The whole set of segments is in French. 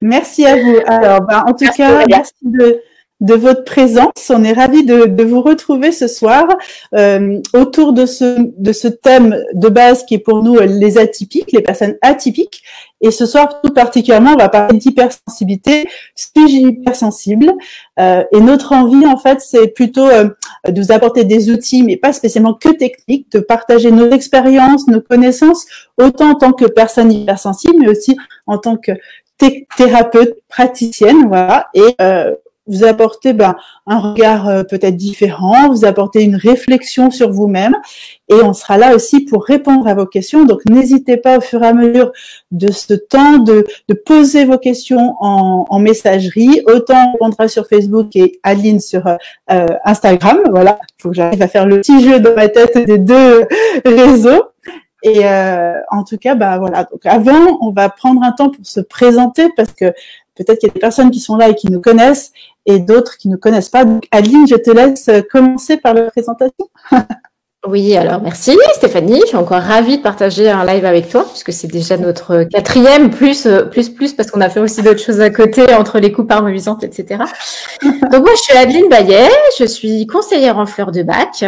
Merci à vous. Alors, ben, en tout cas, merci de, de votre présence. On est ravis de, de vous retrouver ce soir euh, autour de ce, de ce thème de base qui est pour nous les atypiques, les personnes atypiques. Et ce soir, tout particulièrement, on va parler d'hypersensibilité. Suis-je hypersensible euh, Et notre envie, en fait, c'est plutôt euh, de vous apporter des outils, mais pas spécialement que techniques, de partager nos expériences, nos connaissances, autant en tant que personne hypersensible, mais aussi en tant que thérapeute, praticienne, voilà, et euh, vous apporter ben, un regard euh, peut-être différent, vous apporter une réflexion sur vous-même, et on sera là aussi pour répondre à vos questions. Donc n'hésitez pas au fur et à mesure de ce temps de, de poser vos questions en, en, messagerie. Autant on répondra sur Facebook et Aline sur euh, Instagram. Voilà, il faut que j'arrive à faire le petit jeu dans ma tête des deux réseaux. Et euh, en tout cas, bah voilà. Donc avant, on va prendre un temps pour se présenter parce que peut-être qu'il y a des personnes qui sont là et qui nous connaissent et d'autres qui ne connaissent pas. Donc Aline, je te laisse commencer par la présentation. Oui, alors merci Stéphanie. Je suis encore ravie de partager un live avec toi, puisque c'est déjà notre quatrième, plus, plus, plus, parce qu'on a fait aussi d'autres choses à côté, entre les coupes harmonisantes, etc. Donc moi, je suis Adeline Bayet, je suis conseillère en fleurs de bac.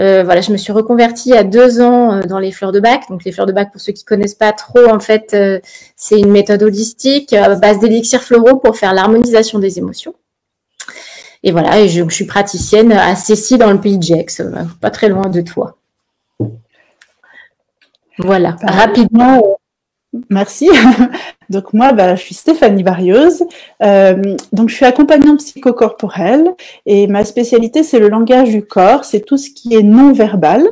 Euh, voilà, je me suis reconvertie à deux ans euh, dans les fleurs de bac. Donc les fleurs de bac, pour ceux qui connaissent pas trop, en fait, euh, c'est une méthode holistique à base d'élixirs floraux pour faire l'harmonisation des émotions. Et voilà, et je, suis praticienne à Cécile dans le pays de Gex, pas très loin de toi. Voilà, rapidement. Merci. Donc moi, bah, je suis Stéphanie Barriose. Euh, donc je suis accompagnante psychocorporelle et ma spécialité c'est le langage du corps, c'est tout ce qui est non verbal.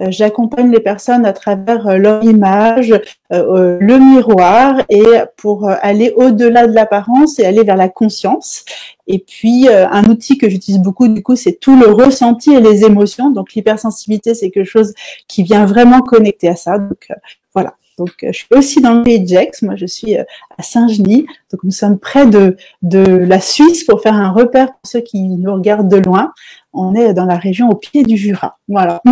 Euh, j'accompagne les personnes à travers euh, leur image, le miroir et pour aller au-delà de l'apparence et aller vers la conscience. Et puis un outil que j'utilise beaucoup du coup, c'est tout le ressenti et les émotions. Donc l'hypersensibilité, c'est quelque chose qui vient vraiment connecter à ça. Donc voilà. Donc, euh, je suis aussi dans le pays de Gex. Moi, je suis euh, à Saint-Genis. Donc, nous sommes près de, de la Suisse pour faire un repère pour ceux qui nous regardent de loin. On est dans la région au pied du Jura. Voilà.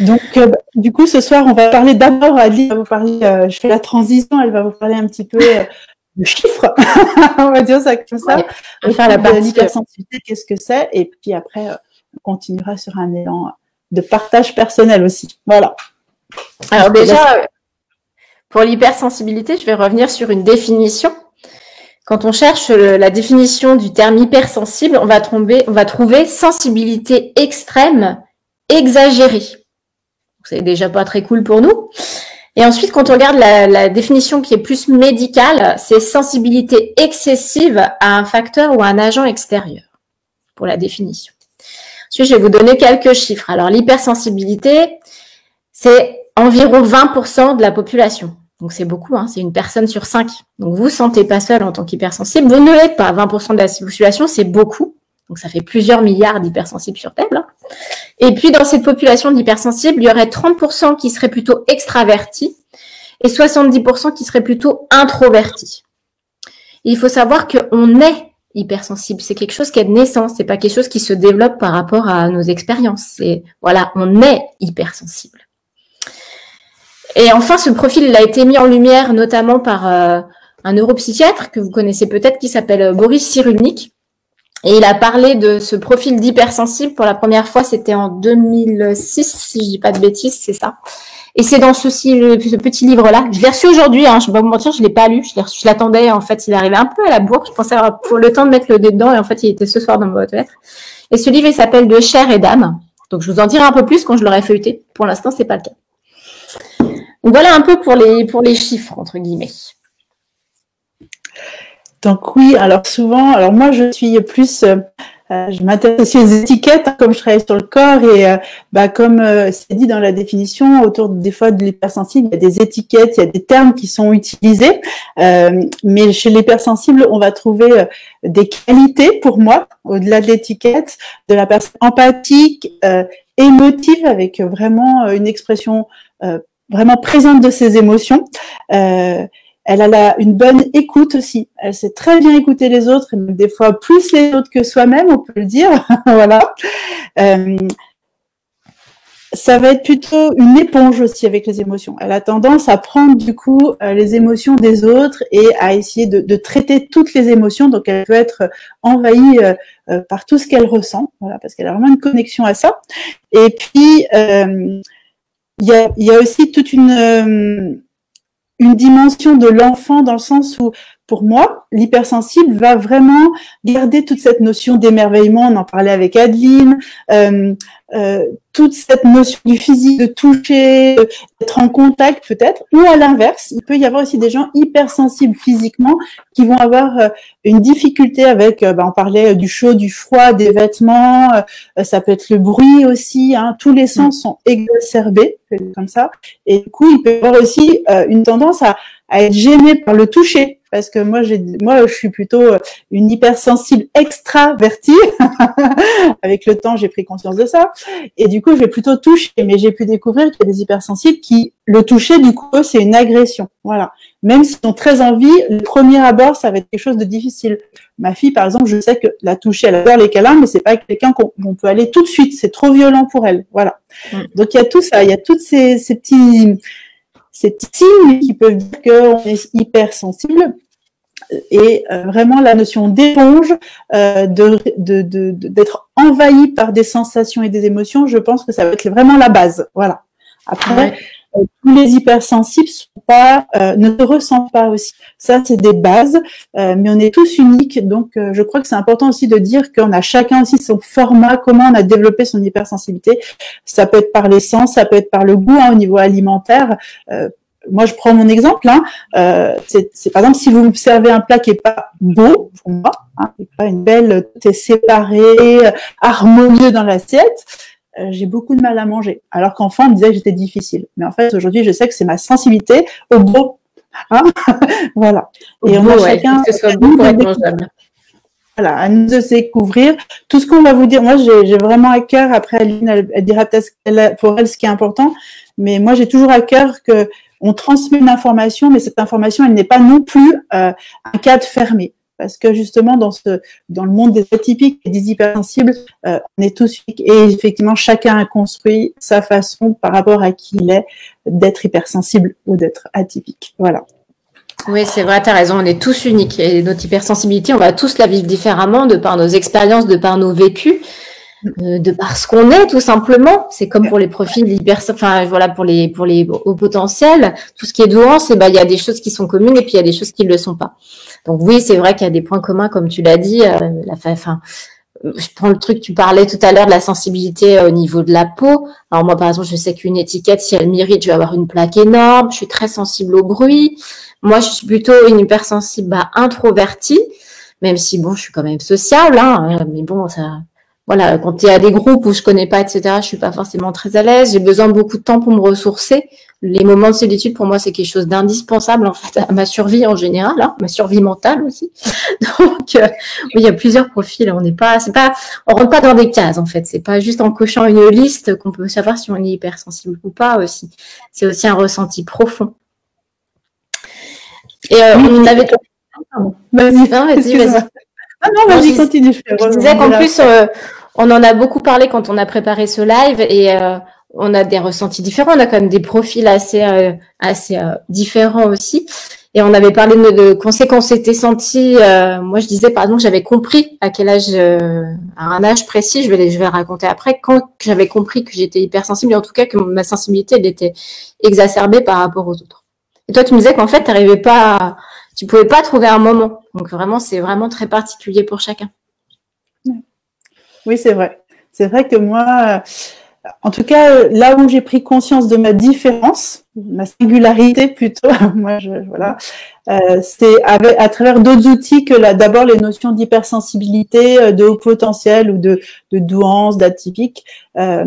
Donc, euh, du coup, ce soir, on va parler d'abord, Ali va vous parler, je fais la transition, elle va vous parler un petit peu de chiffres, on va dire ça comme ça. on va faire la partie l'hypersensibilité, qu'est-ce que c'est, et puis après, on continuera sur un élan de partage personnel aussi. Voilà. Alors déjà, pour l'hypersensibilité, je vais revenir sur une définition. Quand on cherche la définition du terme hypersensible, on va, tomber, on va trouver sensibilité extrême, exagérée. C'est déjà pas très cool pour nous. Et ensuite, quand on regarde la, la définition qui est plus médicale, c'est sensibilité excessive à un facteur ou à un agent extérieur, pour la définition. Ensuite, je vais vous donner quelques chiffres. Alors, l'hypersensibilité, c'est environ 20% de la population. Donc c'est beaucoup, hein, c'est une personne sur cinq. Donc vous ne sentez pas seul en tant qu'hypersensible, vous ne l'êtes pas. 20% de la population, c'est beaucoup. Donc ça fait plusieurs milliards d'hypersensibles sur Terre. Et puis dans cette population d'hypersensibles, il y aurait 30% qui seraient plutôt extravertis et 70% qui seraient plutôt introvertis. il faut savoir qu'on est hypersensible. C'est quelque chose qui est de naissance. C'est pas quelque chose qui se développe par rapport à nos expériences. Voilà, on est hypersensible. Et enfin, ce profil il a été mis en lumière notamment par euh, un neuropsychiatre que vous connaissez peut-être qui s'appelle euh, Boris Cyrulnik. Et il a parlé de ce profil d'hypersensible pour la première fois, c'était en 2006, si je dis pas de bêtises, c'est ça. Et c'est dans ce, ce petit livre-là. Je l'ai reçu aujourd'hui, hein, je vais pas vous mentir, je l'ai pas lu. Je l'attendais, en fait, il arrivait un peu à la bourre. Je pensais avoir pour le temps de mettre le dé dedans, et en fait, il était ce soir dans ma boîte lettres. Et ce livre, il s'appelle De chair et d'âme. Donc, je vous en dirai un peu plus quand je l'aurai feuilleté. Pour l'instant, c'est pas le cas voilà un peu pour les, pour les chiffres, entre guillemets. Donc oui, alors souvent, alors moi je suis plus, euh, euh, je m'intéresse aussi aux étiquettes, hein, comme je travaille sur le corps et euh, bah, comme c'est dit dans la définition, autour des fois de l'hypersensible, il y a des étiquettes, il y a des termes qui sont utilisés, mais chez l'hypersensible, on va trouver des qualités pour moi, au-delà de l'étiquette, de la personne empathique, émotive, avec vraiment une expression vraiment présente de ses émotions. Euh, elle a une bonne écoute aussi. Elle sait très bien écouter les autres, des fois plus les autres que soi-même, on peut le dire. voilà. Euh, ça va être plutôt une éponge aussi avec les émotions. Elle a tendance à prendre du coup euh, les émotions des autres et à essayer de, traiter toutes les émotions. Donc elle peut être envahie euh, euh, par tout ce qu'elle ressent, voilà, parce qu'elle a vraiment une connexion à ça. Et puis il y a, y, a, aussi toute une une dimension de l'enfant dans le sens où pour moi, l'hypersensible va vraiment garder toute cette notion d'émerveillement. On en parlait avec Adeline, euh, euh, toute cette notion du physique, de toucher, d'être en contact peut-être. Ou à l'inverse, il peut y avoir aussi des gens hypersensibles physiquement qui vont avoir euh, une difficulté avec. Euh, bah, on parlait du chaud, du froid, des vêtements. Euh, ça peut être le bruit aussi. Hein, tous les sens sont exacerbés comme ça. Et du coup, il peut y avoir aussi une tendance à, à être gêné par le toucher parce que moi j'ai moi je suis plutôt euh, une hypersensible extravertie. Avec le temps j'ai pris conscience de ça. Et du coup je vais plutôt toucher mais j'ai pu découvrir qu'il y a des hypersensibles qui le toucher du coup c'est une agression. Voilà. Même s'ils ont très envie le premier abord ça va être quelque chose de difficile. Ma fille par exemple je sais que la toucher elle adore les câlins mais c'est pas quelqu'un qu'on peut aller tout de suite. C'est trop violent pour elle. Voilà. Mm. donc il y a tout ça. Il y a toutes ces, ces petits ces signes qui peuvent dire qu'on est hypersensible et euh, vraiment la notion d'éponge, euh, d'être de, de, envahi par des sensations et des émotions, je pense que ça va être vraiment la base. Voilà. Après, euh, tous les hypersensibles sont pas, ne se ressentent pas aussi. Ça, c'est des bases, mais on est tous uniques. Donc, je crois que c'est important aussi de dire qu'on a chacun aussi son format, comment on a développé son hypersensibilité. Ça peut être par les sens, ça peut être par le goût hein, au niveau alimentaire moi, je prends mon exemple. Hein, euh, c'est par exemple si vous servez un plat qui est pas beau pour moi, hein, pas une belle, c'est séparé, harmonieux dans l'assiette. Euh, j'ai beaucoup de mal à manger. Alors qu'enfant, on me disait que j'étais difficile. Mais en fait, aujourd'hui, je sais que c'est ma sensibilité au beau. Hein voilà. Et on a chacun. Que ce soit beau pour être mangeable. Voilà, à nous de découvrir tout ce qu'on va vous dire. Moi, j'ai vraiment à cœur. Après, Aline, elle, elle dira peut-être pour elle ce qui est important. Mais moi, j'ai toujours à cœur que on transmet une information, mais cette information, elle n'est pas non plus euh, un cadre fermé. Parce que justement, dans ce, dans le monde des atypiques et des hypersensibles, euh, on est tous et effectivement, chacun a construit sa façon par rapport à qui il est d'être hypersensible ou d'être atypique. Voilà. Oui, c'est vrai, tu as raison, on est tous uniques et notre hypersensibilité, on va tous la vivre différemment de par nos expériences, de par nos vécus. Euh, de parce qu'on est tout simplement. C'est comme pour les profils hyper, enfin voilà pour les pour les hauts potentiels, tout ce qui est douance, c'est bah il y a des choses qui sont communes et puis il y a des choses qui ne le sont pas. Donc oui, c'est vrai qu'il y a des points communs comme tu l'as dit. Euh, la enfin, je prends le truc, tu parlais tout à l'heure de la sensibilité euh, au niveau de la peau. Alors moi, par exemple, je sais qu'une étiquette, si elle m'irrite, je vais avoir une plaque énorme. Je suis très sensible au bruit. Moi, je suis plutôt une hypersensible bah, introvertie, même si bon, je suis quand même sociable, hein, mais bon, ça, voilà, quand il y a des groupes où je connais pas, etc., je suis pas forcément très à l'aise. J'ai besoin de beaucoup de temps pour me ressourcer. Les moments de solitude, pour moi, c'est quelque chose d'indispensable en fait à ma survie en général, hein, ma survie mentale aussi. Donc, euh, il y a plusieurs profils. On n'est pas, c'est pas, on rentre pas dans des cases en fait. C'est pas juste en cochant une liste qu'on peut savoir si on est hypersensible ou pas aussi. C'est aussi un ressenti profond. Et euh, on avait. Vas-y, vas-y, vas-y. Ah non, vas-y, continue. Je, disais qu'en plus, euh, on en a beaucoup parlé quand on a préparé ce live et euh, on a des ressentis différents. On a quand même des profils assez, euh, assez différents aussi. Et on avait parlé de, de conséquences s'était senti. moi, je disais par exemple, j'avais compris à quel âge, à un âge précis, je vais, je vais raconter après, quand j'avais compris que j'étais hypersensible, et en tout cas que ma sensibilité, elle était exacerbée par rapport aux autres. Et toi, tu me disais qu'en fait, tu n'arrivais pas, tu pouvais pas trouver un moment. Donc vraiment, c'est vraiment très particulier pour chacun. Oui, c'est vrai. C'est vrai que moi, en tout cas, là où j'ai pris conscience de ma différence, ma singularité plutôt, moi, je, voilà, euh, c'est à travers d'autres outils que d'abord les notions d'hypersensibilité, euh, de haut potentiel ou de, de douance, d'atypique. Euh,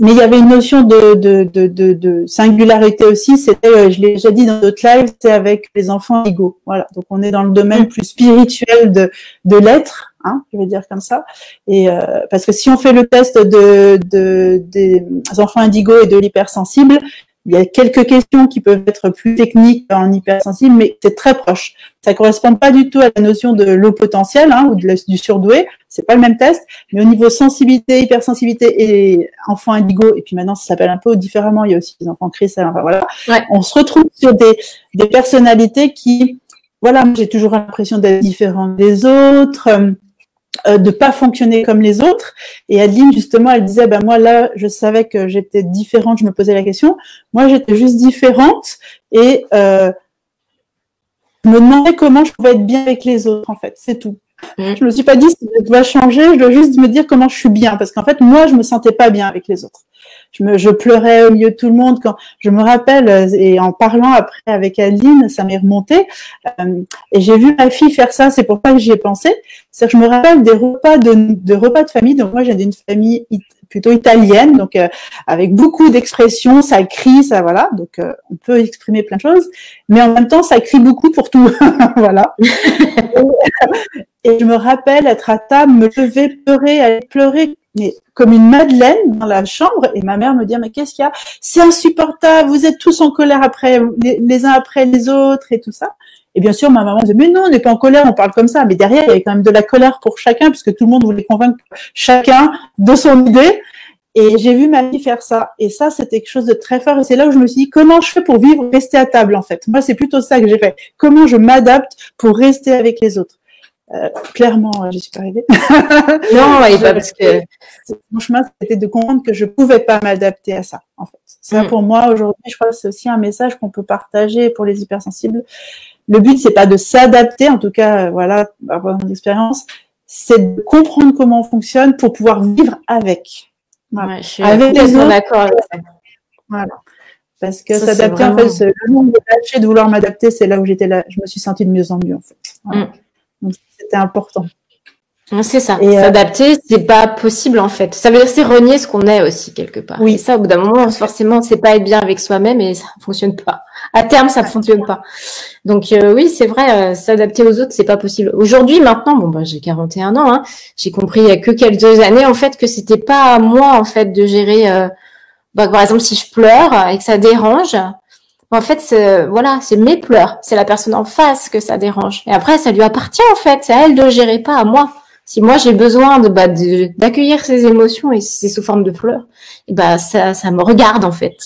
mais il y avait une notion de, de, de, de, singularité aussi. C'était, euh, je l'ai déjà dit dans d'autres lives, c'est avec les enfants égaux. Voilà. Donc on est dans le domaine mm. plus spirituel de, de l'être, hein, je vais dire comme ça. Et euh, parce que si on fait le test de, de des enfants indigos et de l'hypersensible, il y a quelques questions qui peuvent être plus techniques en hypersensible, mais c'est très proche. Ça correspond pas du tout à la notion de l'eau potentielle hein, ou de du surdoué. C'est pas le même test, mais au niveau sensibilité, hypersensibilité et enfant indigo, et puis maintenant ça s'appelle un peu différemment. Il y a aussi les enfants cristal. Enfin voilà, on se retrouve sur des, des personnalités qui, voilà, j'ai toujours l'impression d'être différente des autres euh, de pas fonctionner comme les autres. Et Adeline, justement, elle disait, ben moi là, je savais que j'étais différente, je me posais la question. Moi, j'étais juste différente et euh, je me demandais comment je pouvais être bien avec les autres, en fait, c'est tout. Mmh. Je me suis pas dit, ça doit changer, je dois juste me dire comment je suis bien, parce qu'en fait, moi, je me sentais pas bien avec les autres je, me, je pleurais au milieu de tout le monde quand je me rappelle euh, et en parlant après avec Aline, ça m'est remonté euh, et j'ai vu ma fille faire ça. C'est pour ça que j'y ai pensé. C'est que je me rappelle des repas de, de repas de famille. Donc moi j'ai d'une famille plutôt italienne, donc euh, avec beaucoup d'expressions, ça crie, ça voilà, donc on peut exprimer plein de choses, mais en même temps ça crie beaucoup pour tout, voilà. et, je me rappelle être à table, me lever, pleurer, aller pleurer mais comme une madeleine dans la chambre et ma mère me dit mais qu'est-ce qu'il y a? C'est insupportable vous êtes tous en colère après les, uns après les autres et tout ça et bien sûr ma maman dit mais non on n'est pas en colère on parle comme ça mais derrière il y avait quand même de la colère pour chacun puisque tout le monde voulait convaincre chacun de son idée et j'ai vu ma fille faire ça et ça c'était quelque chose de très fort et c'est là où je me suis dit comment je fais pour vivre rester à table en fait? Moi c'est plutôt ça que j'ai fait comment je m'adapte pour rester avec les autres? Euh, clairement, euh, je suis pas arrivée. non, et pas parce que mon chemin, c'était de comprendre que je pouvais pas m'adapter à ça. En fait, ça mm. pour moi aujourd'hui, je crois que c'est aussi un message qu'on peut partager pour les hypersensibles. Le but, c'est pas de s'adapter, en tout cas, euh, voilà, avoir une expérience, c'est de comprendre comment on fonctionne pour pouvoir vivre avec. Voilà. je suis avec les autres. d'accord avec ça. Voilà. Parce que s'adapter, en fait, le monde de lâcher de vouloir m'adapter, c'est là où j'étais là, je me suis sentie de mieux en mieux, en fait. Voilà. Mm c'était important. C'est ça. Euh, S'adapter, c'est pas possible en fait. Ça veut dire c'est renier ce qu'on est aussi quelque part. Oui. Et ça, au bout d'un moment, forcément, c'est pas être bien avec soi-même et ça fonctionne pas. À terme, ça fonctionne pas. Donc euh, oui, c'est vrai. Euh, s'adapter aux autres, c'est pas possible. Aujourd'hui, maintenant, bon, bah, j'ai 41 ans. Hein, j'ai compris il y a que quelques années en fait que c'était pas à moi en fait de gérer. Bah, par exemple, si je pleure et que ça dérange, en fait, c'est, voilà, c'est mes pleurs. C'est la personne en face que ça dérange. Et après, ça lui appartient, en fait. C'est à elle de gérer, pas à moi. Si moi, j'ai besoin de, bah, d'accueillir ces émotions et c'est sous forme de pleurs, et bah, ça, me regarde, en fait.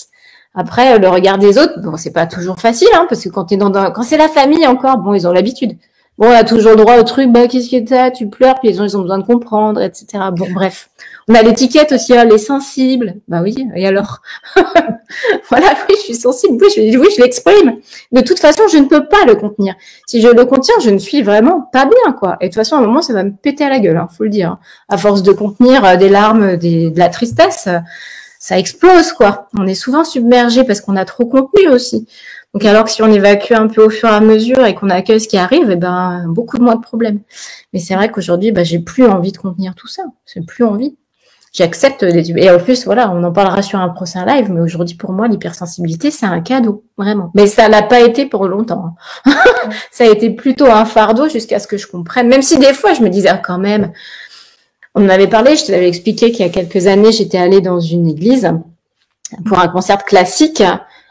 Après, le regard des autres, bon, c'est pas toujours facile, hein, parce que quand t'es dans, quand c'est la famille encore, bon, ils ont l'habitude. Bon, on a toujours le droit au truc, bah, qu'est-ce que t'as, tu pleures, puis ils ont besoin de comprendre, etc. Bon, bref. On a l'étiquette aussi, hein, les sensibles. Bah oui, et alors Voilà, oui, je suis sensible, oui, je, je l'exprime. De toute façon, je ne peux pas le contenir. Si je le contiens, je ne suis vraiment pas bien, quoi. Et de toute façon, à un moment, ça va me péter à la gueule, hein, faut le dire. Hein. À force de contenir euh, des larmes, de la tristesse, euh, ça explose, quoi. On est souvent submergé parce qu'on a trop contenu aussi. Donc alors que si on évacue un peu au fur et à mesure et qu'on accueille ce qui arrive, eh ben beaucoup moins de problèmes. Mais c'est vrai qu'aujourd'hui, bah, j'ai plus envie de contenir tout ça. J'ai plus envie j'accepte et en plus voilà on en parlera sur un prochain live mais aujourd'hui pour moi l'hypersensibilité c'est un cadeau vraiment. Mais ça l'a pas été pour longtemps hein. ça a été plutôt un fardeau jusqu'à ce que je comprenne. Même si des fois je me disais ah, quand même. On en avait parlé je te l'avais expliqué qu'il y a quelques années j'étais allée dans une église pour un concert classique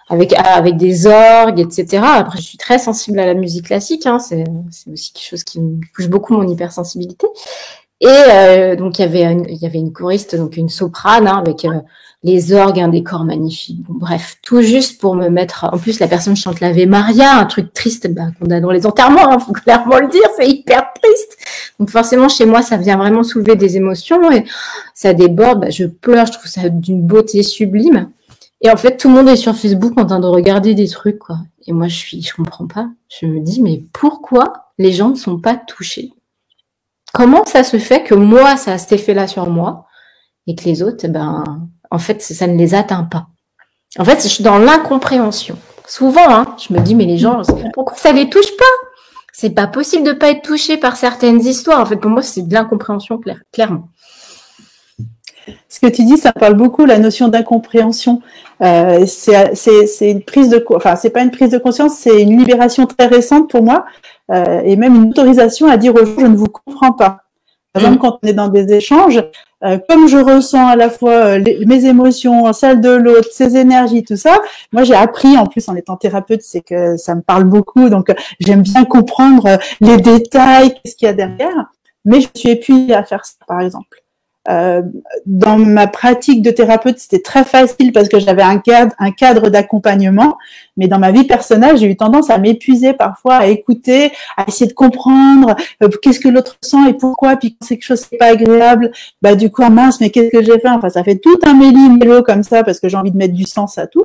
avec avec des orgues etc après je suis très sensible à la musique classique hein. c'est aussi quelque chose qui me touche beaucoup mon hypersensibilité et euh, donc il y avait une, choriste, donc une soprane hein, avec euh, les orgues, un décor magnifique. Bref, tout juste pour me mettre. En plus, la personne chante l'Ave Maria, un truc triste bah, qu'on a dans les enterrements. Hein, faut clairement le dire, c'est hyper triste. Donc forcément, chez moi, ça vient vraiment soulever des émotions et ça déborde. Bah, je pleure, je trouve ça d'une beauté sublime. Et en fait, tout le monde est sur Facebook en train de regarder des trucs, quoi. Et moi, je suis, je comprends pas. Je me dis, mais pourquoi les gens ne sont pas touchés? Comment ça se fait que moi, ça a cet effet-là sur moi et que les autres, ben, en fait, ça ne les atteint pas. En fait, je suis dans l'incompréhension. Souvent, hein, je me dis, mais les gens, pourquoi ça les touche pas? C'est pas possible de pas être touché par certaines histoires. En fait, pour moi, c'est de l'incompréhension, clairement. Ce que tu dis, ça parle beaucoup la notion d'incompréhension. Euh, c'est c'est pas une prise de conscience, c'est une libération très récente pour moi euh, et même une autorisation à dire aux gens je ne vous comprends pas. Par exemple, quand on est dans des échanges, euh, comme je ressens à la fois euh, mes émotions, celles de l'autre, ses énergies, tout ça, moi j'ai appris, en plus en étant thérapeute, c'est que ça me parle beaucoup, donc j'aime bien comprendre les détails, qu'est-ce qu'il y a derrière, mais je suis épuisée à faire ça, par exemple. Euh, dans ma pratique de thérapeute, c'était très facile parce que j'avais un cadre, un cadre d'accompagnement. Mais dans ma vie personnelle, j'ai eu tendance à m'épuiser parfois, à écouter, à essayer de comprendre euh, qu'est-ce que l'autre sent et pourquoi. Puis quand c'est quelque chose qui n'est pas agréable, bah du coup, ah, mince, mais qu'est-ce que j'ai fait? Enfin, ça fait tout un méli-mélo comme ça parce que j'ai envie de mettre du sens à tout.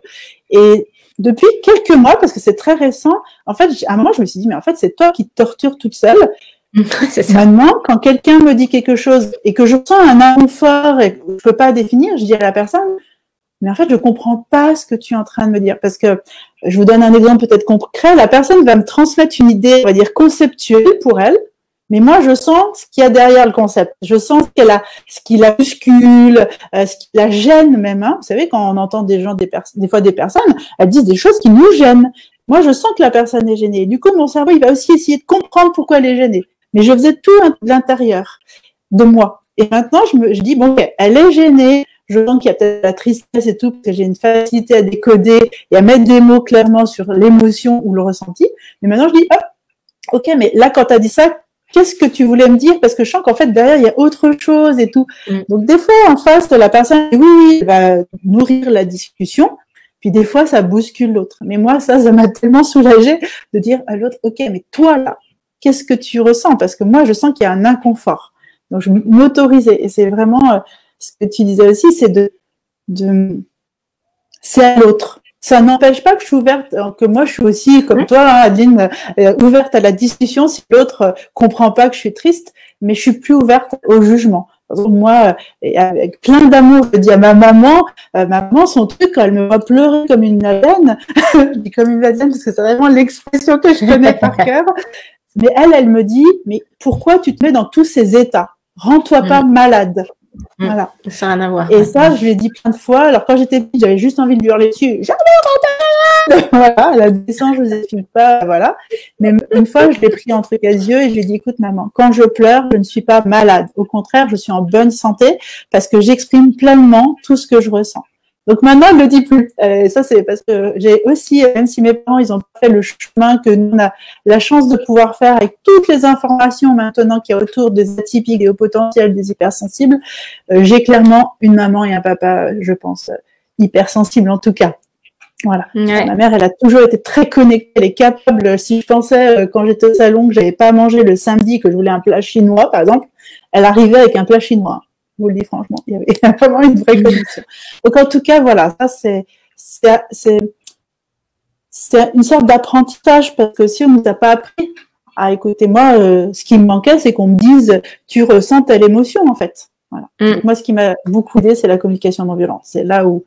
Et depuis quelques mois, parce que c'est très récent, en fait, à un moment, je me suis dit, mais en fait, c'est toi qui te tortures toute seule. Maintenant, quand quelqu'un me dit quelque chose et que je sens un inconfort et que je peux pas définir, je dis à la personne, mais en fait, je comprends pas ce que tu es en train de me dire. Parce que je vous donne un exemple peut-être concret. La personne va me transmettre une idée, on va dire conceptuelle pour elle. Mais moi, je sens ce qu'il y a derrière le concept. Je sens qu'elle a, ce qui la bouscule, euh, ce qui la gêne même. Hein. Vous savez, quand on entend des gens, des, des fois des personnes, elles disent des choses qui nous gênent. Moi, je sens que la personne est gênée. Du coup, mon cerveau, il va aussi essayer de comprendre pourquoi elle est gênée. Mais je faisais tout de l'intérieur de moi. Et maintenant, je me je dis, bon, elle est gênée. Je sens qu'il y a peut-être la tristesse et tout, parce que j'ai une facilité à décoder et à mettre des mots clairement sur l'émotion ou le ressenti. Mais maintenant, je dis, hop, ok, mais là, quand tu as dit ça, qu'est-ce que tu voulais me dire? Parce que je sens qu'en fait, derrière, il y a autre chose et tout. Mm. Donc, des fois, en face la personne, oui, oui, elle va nourrir la discussion. Puis des fois, ça bouscule l'autre. Mais moi, ça, ça m'a tellement soulagée de dire à l'autre, OK, mais toi, là, qu'est-ce que tu ressens? Parce que moi, je sens qu'il y a un inconfort. Donc, je m'autorisais. Et c'est vraiment euh, ce que tu disais aussi, c'est de, de c'est à l'autre. Ça n'empêche pas que je suis ouverte, euh, que moi je suis aussi, comme toi, hein, Adeline, euh, ouverte à la discussion si l'autre comprend pas que je suis triste, mais je suis plus ouverte au jugement. Moi, avec plein d'amour, je dis à ma maman, maman, son truc, elle me voit pleurer comme une madeleine, je dis comme une madeleine parce que c'est vraiment l'expression que je connais par cœur, mais elle, elle me dit, mais pourquoi tu te mets dans tous ces états? Rends-toi pas mm. malade. Mm. Voilà. Ça n'a rien à voir. Et ça, je lui ai dit plein de fois. Alors, quand j'étais petite, j'avais juste envie de lui hurler dessus. Jamais malade Voilà, la descente, je vous explique pas. Voilà. Mais une fois, je l'ai pris entre les yeux et je lui ai dit, écoute, maman, quand je pleure, je ne suis pas malade. Au contraire, je suis en bonne santé parce que j'exprime pleinement tout ce que je ressens. Donc maintenant, elle ne le dit plus. Euh, et ça, c'est parce que j'ai aussi, même si mes parents, ils ont fait le chemin que nous, on a la chance de pouvoir faire avec toutes les informations maintenant qu'il y a autour des atypiques et au potentiel des hypersensibles, euh, j'ai clairement une maman et un papa, je pense, hypersensibles en tout cas. Voilà. Ma mère, elle a toujours été très connectée. Elle est capable, si je pensais euh, quand j'étais au salon que j'avais pas mangé le samedi, que je voulais un plat chinois, par exemple, elle arrivait avec un plat chinois vous le dis franchement, il y avait vraiment une vraie connexion. Donc en tout cas, voilà, ça c'est une sorte d'apprentissage parce que si on ne nous a pas appris à écouter, moi, euh, ce qui me manquait, c'est qu'on me dise tu ressens telle émotion en fait. Voilà. Mm. moi, ce qui m'a beaucoup aidé, c'est la communication non violence. C'est là où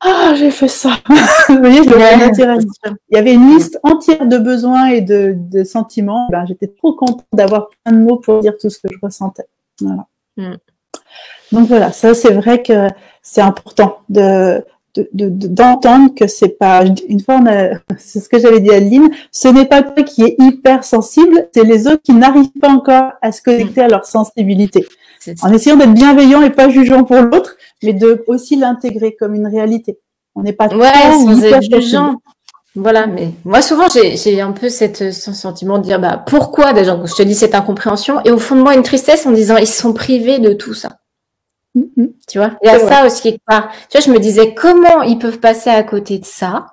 ah, j'ai fait ça. Vous voyez, je Il y avait une liste entière de besoins et de, de sentiments. Ben, j'étais trop contente d'avoir plein de mots pour dire tout ce que je ressentais. Voilà. Mm. Donc voilà, ça c'est vrai que c'est important de d'entendre que c'est pas une fois c'est ce que j'avais dit à Aline ce n'est pas toi qui es hyper sensible c'est les autres qui n'arrivent pas encore à se connecter à leur sensibilité. En essayant d'être bienveillant et pas jugeant pour l'autre mais de aussi l'intégrer comme une réalité. On n'est pas ouais sans être jugeant voilà, mais moi souvent j'ai un peu cette, ce sentiment de dire bah pourquoi déjà je te dis cette incompréhension et au fond de moi une tristesse en disant ils sont privés de tout ça. Mm-hmm. Tu vois, il y a ça aussi qui part. Tu vois, je me disais comment ils peuvent passer à côté de ça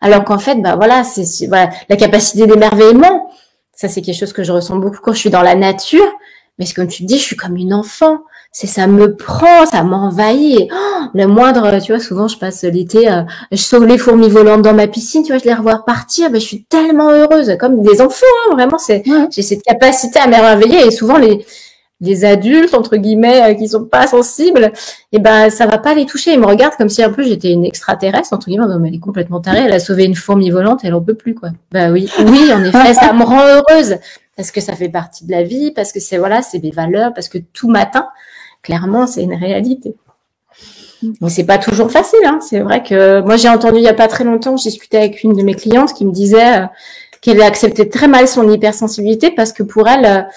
alors qu'en fait bah voilà c'est voilà, la capacité d'émerveillement. Ça c'est quelque chose que je ressens beaucoup quand je suis dans la nature. Mais comme tu dis, je suis comme une enfant c'est ça me prend, ça m'envahit. Oh, le moindre, tu vois, souvent je passe l'été, euh, je sauve les fourmis volantes dans ma piscine, tu vois, je les revois partir, ben, je suis tellement heureuse, comme des enfants, hein, vraiment, c'est, j'ai cette capacité à m'émerveiller et souvent les, les adultes entre guillemets euh, qui sont pas sensibles, et eh ben ça va pas les toucher. Ils me regardent comme si en plus j'étais une extraterrestre entre guillemets. Non mais elle est complètement tarée. Elle a sauvé une fourmi volante, elle en peut plus quoi. Bah oui, oui en effet, ça me rend heureuse parce que ça fait partie de la vie, parce que c'est voilà, c'est mes valeurs, parce que tout matin clairement, c'est une réalité. Mais c'est pas toujours facile. Hein. C'est vrai que moi, j'ai entendu il y a pas très longtemps, j'ai discuté avec une de mes clientes qui me disait euh, qu'elle acceptait très mal son hypersensibilité parce que pour elle,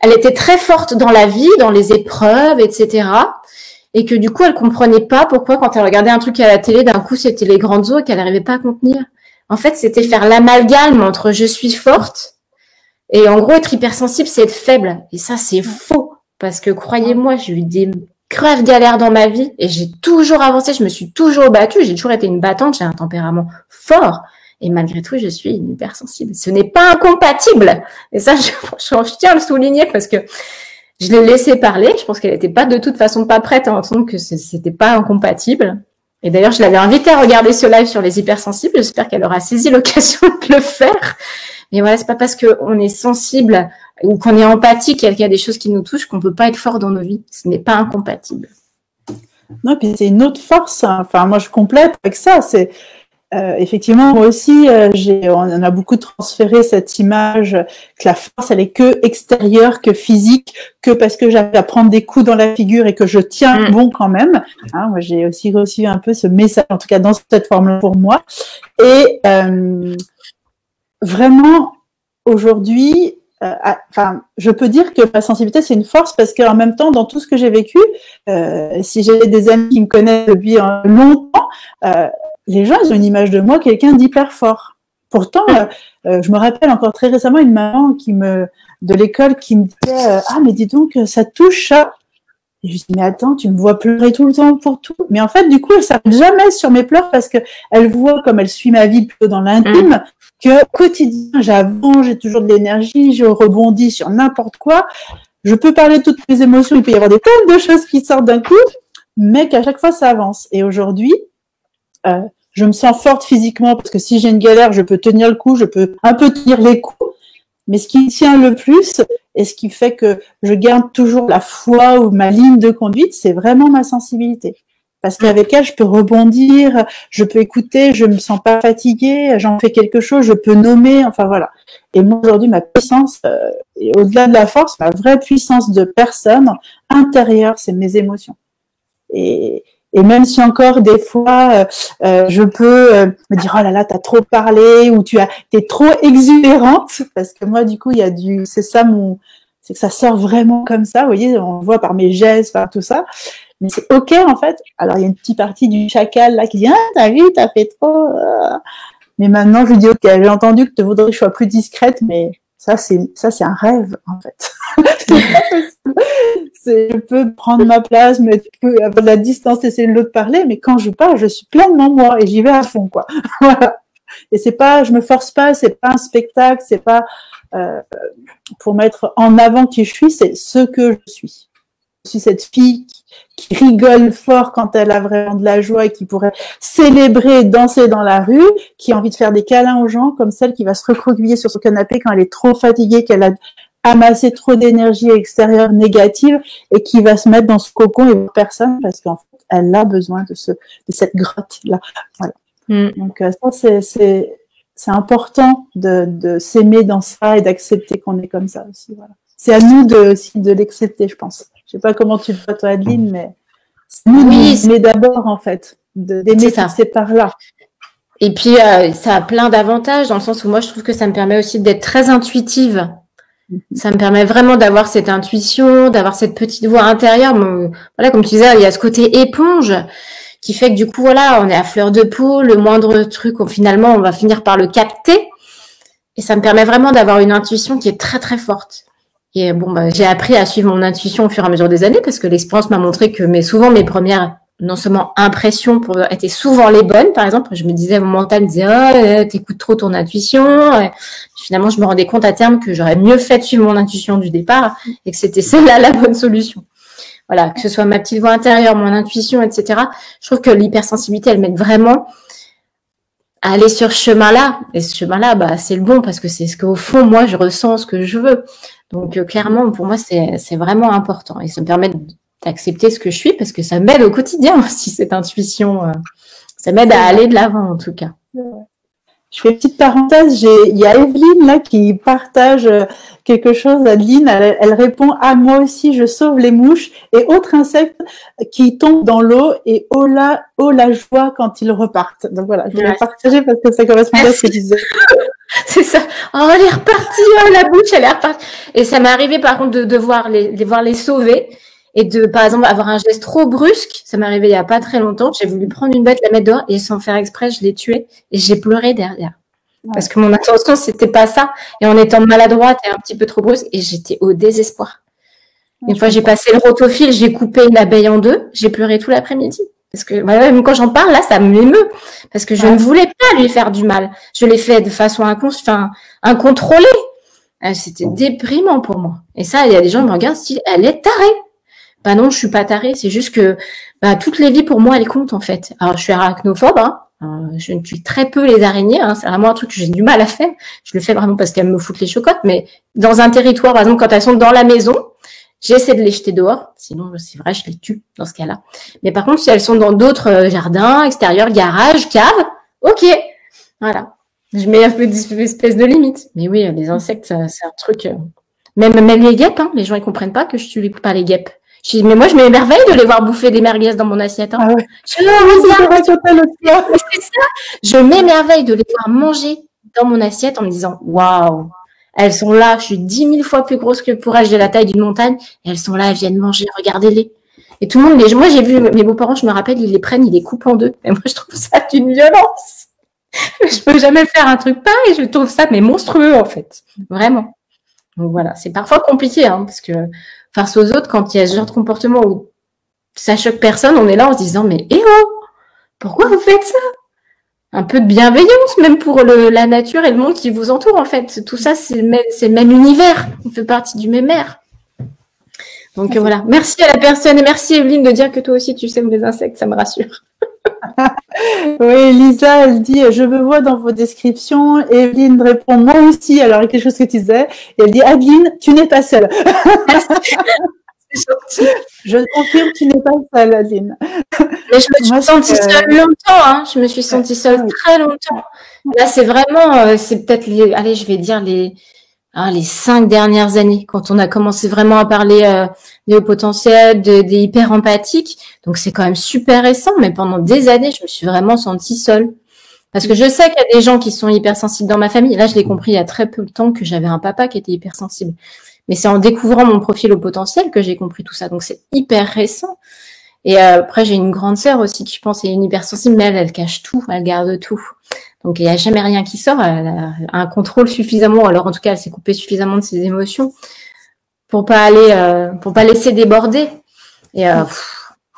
elle était très forte dans la vie, dans les épreuves, etc. Et que du coup, elle comprenait pas pourquoi quand elle regardait un truc à la télé, d'un coup, c'était les grandes eaux et qu'elle n'arrivait pas à contenir. En fait, c'était faire l'amalgame entre je suis forte et en gros, être hypersensible, c'est être faible. Et ça, c'est faux. Parce que croyez-moi, j'ai eu des graves galères dans ma vie et j'ai toujours avancé, je me suis toujours battue, j'ai toujours été une battante, j'ai un tempérament fort. Et malgré tout, je suis une hypersensible. Ce n'est pas incompatible. Et ça, je, je, tiens à le souligner parce que je l'ai laissé parler. Je pense qu'elle n'était pas de toute façon pas prête à entendre que c'était pas incompatible. Et d'ailleurs, je l'avais invitée à regarder ce live sur les hypersensibles. J'espère qu'elle aura saisi l'occasion de le faire. Mais voilà, c'est pas parce qu'on est sensible ou qu'on est empathique qu'il y a des choses qui nous touchent qu'on peut pas être fort dans nos vies. Ce n'est pas incompatible. Non, puis c'est une autre force. Hein. Enfin, moi, je complète avec ça. C'est euh, effectivement, moi aussi, euh, j'ai, on a beaucoup transféré cette image que la force, elle est que extérieure, que physique, que parce que j'avais à prendre des coups dans la figure et que je tiens mm. bon quand même. Hein, moi, j'ai aussi reçu un peu ce message, en tout cas dans cette forme-là pour moi. Et euh, vraiment, aujourd'hui, euh, enfin, je peux dire que ma sensibilité c'est une force parce qu'en même temps, dans tout ce que j'ai vécu, euh, si j'ai des amis qui me connaissent depuis longtemps, euh, les gens ils ont une image de moi quelqu'un d'hyper fort. Pourtant, je me rappelle encore très récemment une maman qui me de l'école qui me disait ah mais dis donc ça touche. Et je dis mais attends tu me vois pleurer tout le temps pour tout. Mais en fait du coup elle s'arrête jamais sur mes pleurs parce que elle voit comme elle suit ma vie plutôt dans l'intime mmh que quotidien, j'avance, j'ai toujours de l'énergie, je rebondis sur n'importe quoi. Je peux parler de toutes mes émotions, il peut y avoir des tonnes de choses qui sortent d'un coup, mais qu'à chaque fois, ça avance. Et aujourd'hui, euh, je me sens forte physiquement parce que si j'ai une galère, je peux tenir le coup, je peux un peu tenir les coups. Mais ce qui tient le plus et ce qui fait que je garde toujours la foi ou ma ligne de conduite, c'est vraiment ma sensibilité. Parce qu'avec elle, je peux rebondir, je peux écouter, je me sens pas fatiguée, j'en fais quelque chose, je peux nommer, enfin voilà. Et moi aujourd'hui, ma puissance, euh, au-delà de la force, ma vraie puissance de personne intérieure, c'est mes émotions. Et, et même si encore des fois, euh, euh je peux euh, me dire oh là là, t'as trop parlé ou tu as, t'es trop exubérante, parce que moi du coup, il y a du, c'est ça mon, c'est que ça sort vraiment comme ça, vous voyez, on voit par mes gestes, par tout ça. Mais c'est ok en fait. Alors il y a une petite partie du chacal là qui dit ah t'as vu t'as fait trop. Euh. Mais maintenant je lui dis ok j'ai entendu que tu voudrais que je sois plus discrète mais ça c'est ça c'est un rêve en fait. je peux prendre ma place, mais avoir de la distance, essayer de parler, mais quand je parle, je suis pleinement moi et j'y vais à fond, quoi. Et c'est pas, je me force pas, c'est pas un spectacle, c'est pas euh, pour mettre en avant qui je suis, c'est ce que je suis. Je suis cette fille qui, rigole fort quand elle a vraiment de la joie et qui pourrait célébrer, danser dans la rue, qui a envie de faire des câlins aux gens, comme celle qui va se recroqueviller sur son canapé quand elle est trop fatiguée, qu'elle a amassé trop d'énergie extérieure négative et qui va se mettre dans ce cocon et personne parce qu'en fait, elle a besoin de, ce, de cette grotte-là. Voilà. Mm. Donc euh, ça, c'est, important de, de s'aimer dans ça et d'accepter qu'on est comme ça aussi. Voilà. C'est à nous de, aussi de l'accepter, je pense. Je sais pas comment tu le vois toi, Adeline, mais oui, mais d'abord en fait, d'aimer passer par là. Et puis euh, ça a plein d'avantages dans le sens où moi je trouve que ça me permet aussi d'être très intuitive. Mhm. Ça me permet vraiment d'avoir cette intuition, d'avoir cette petite voix intérieure. voilà, comme tu disais, il y a ce côté éponge qui fait que du coup, voilà, on est à fleur de peau, le moindre truc, finalement, on va finir par le capter. Et ça me permet vraiment d'avoir une intuition qui est très très forte. Et bon, bah, j'ai appris à suivre mon intuition au fur et à mesure des années parce que l'expérience m'a montré que mais souvent mes premières non seulement impressions pour, étaient souvent les bonnes. Par exemple, je me disais, mon mental me disait, oh, t'écoutes trop ton intuition. Finalement, je me rendais compte à terme que j'aurais mieux fait de suivre mon intuition du départ et que c'était celle-là la bonne solution. Voilà, que ce soit ma petite voix intérieure, mon intuition, etc. Je trouve que l'hypersensibilité, elle m'aide vraiment à aller sur ce chemin-là. Et ce chemin-là, bah, c'est le bon parce que c'est ce qu'au fond, moi, je ressens ce que je veux. Donc euh, clairement, pour moi, c'est vraiment important et ça me permet d'accepter ce que je suis parce que ça m'aide au quotidien aussi, cette intuition. Euh, ça m'aide à aller de l'avant en tout cas. Je fais une petite parenthèse, il y a Evelyne là qui partage euh, quelque chose. Adeline, elle, elle, répond ah, moi aussi, je sauve les mouches et autres insectes qui tombent dans l'eau et oh la, oh la joie quand ils repartent. Donc voilà, je vais partager parce que ça correspond à ce que tu disais. c'est ça. Oh, elle est repartie, oh, la bouche, elle est repartie. Et ça m'est arrivé, par contre, de devoir les, de voir les sauver et de, par exemple, avoir un geste trop brusque. Ça m'est arrivé il y a pas très longtemps. J'ai voulu prendre une bête, la mettre dehors et sans faire exprès, je l'ai tuée et j'ai pleuré derrière. Parce que mon intention, c'était pas ça. Et en étant maladroite et un petit peu trop brusque, et j'étais au désespoir. Une fois, j'ai passé le rotofil, j'ai coupé une abeille en deux, j'ai pleuré tout l'après-midi. Parce que même quand j'en parle, là, ça m'émeut. Parce que je ne voulais pas lui faire du mal. Je l'ai fait de façon enfin, incontrôlée. Euh, c'était déprimant pour moi. Et ça, il y a des gens qui me regardent, disent, elle est tarée. Bah non, je suis pas tarée. C'est juste que bah, toutes les vies pour moi, elles comptent en fait. Alors, je suis arachnophobe. Hein. Euh, je ne tue très peu les araignées. Hein. C'est vraiment un truc que j'ai du mal à faire. Je le fais vraiment parce qu'elles me foutent les chocottes. Mais dans un territoire, par exemple, quand elles sont dans la maison, J'essaie de les jeter dehors, sinon c'est vrai, je les tue dans ce cas-là. Mais par contre, si elles sont dans d'autres euh, jardins, extérieurs, garages, caves, ok, voilà. Je mets un peu d'espèce de limite. Mais oui, les insectes, c'est un truc. Euh, même, même les guêpes, hein, les gens ils comprennent pas que je tue pas les guêpes. Je dis, mais moi je m'émerveille de les voir bouffer des merguez dans mon assiette. Hein. Ah ouais. Je, je m'émerveille de les voir manger dans mon assiette en me disant, waouh, elles sont là, je suis dix mille fois plus grosse que pour elles, j'ai la taille d'une montagne, elles sont là, elles viennent manger, regardez-les. Et tout le monde, moi j'ai vu mes beaux-parents, je me rappelle, ils les prennent, ils les coupent en deux. Et moi je trouve ça d'une violence. je peux jamais faire un truc pareil, je trouve ça mais monstrueux en fait, vraiment. Donc voilà, c'est parfois compliqué, hein, parce que face aux autres, quand il y a ce genre de comportement où ça choque personne, on est là en se disant mais eh oh, pourquoi vous faites ça? Un peu de bienveillance même pour le, la nature et le monde qui vous entoure en fait. Tout ça, c'est le, même, le même univers. On fait partie du même air. Donc voilà. Merci à la personne et merci Evelyne de dire que toi aussi tu sais les insectes, ça me rassure. oui, Lisa, elle dit Je me vois dans vos descriptions. Evelyne répond Moi aussi. Alors, quelque chose que tu disais. Et elle dit Adeline, tu n'es pas seule. Je confirme, tu n'es pas seule. Mais je me suis sentie seule longtemps. Hein. Je me suis sentie seule très longtemps. Là, c'est vraiment, euh, c'est peut-être les, allez, je vais dire les, hein, les cinq dernières années, quand on a commencé vraiment à parler euh, des hauts potentiels, des hyper empathiques. Donc, c'est quand même super récent, mais pendant des années, je me suis vraiment sentie seule. Parce que je sais qu'il y a des gens qui sont hypersensibles dans ma famille. Là, je l'ai compris il y a très peu de temps que j'avais un papa qui était hypersensible. Mais c'est en découvrant mon profil au potentiel que j'ai compris tout ça. Donc c'est hyper récent. Et euh, après, j'ai une grande sœur aussi qui, je pense, est une hypersensible, mais elle, elle cache tout, elle garde tout. Donc il n'y a jamais rien qui sort. Elle a un contrôle suffisamment, alors en tout cas, elle s'est coupée suffisamment de ses émotions pour pas aller, euh, pour pas laisser déborder. Et euh,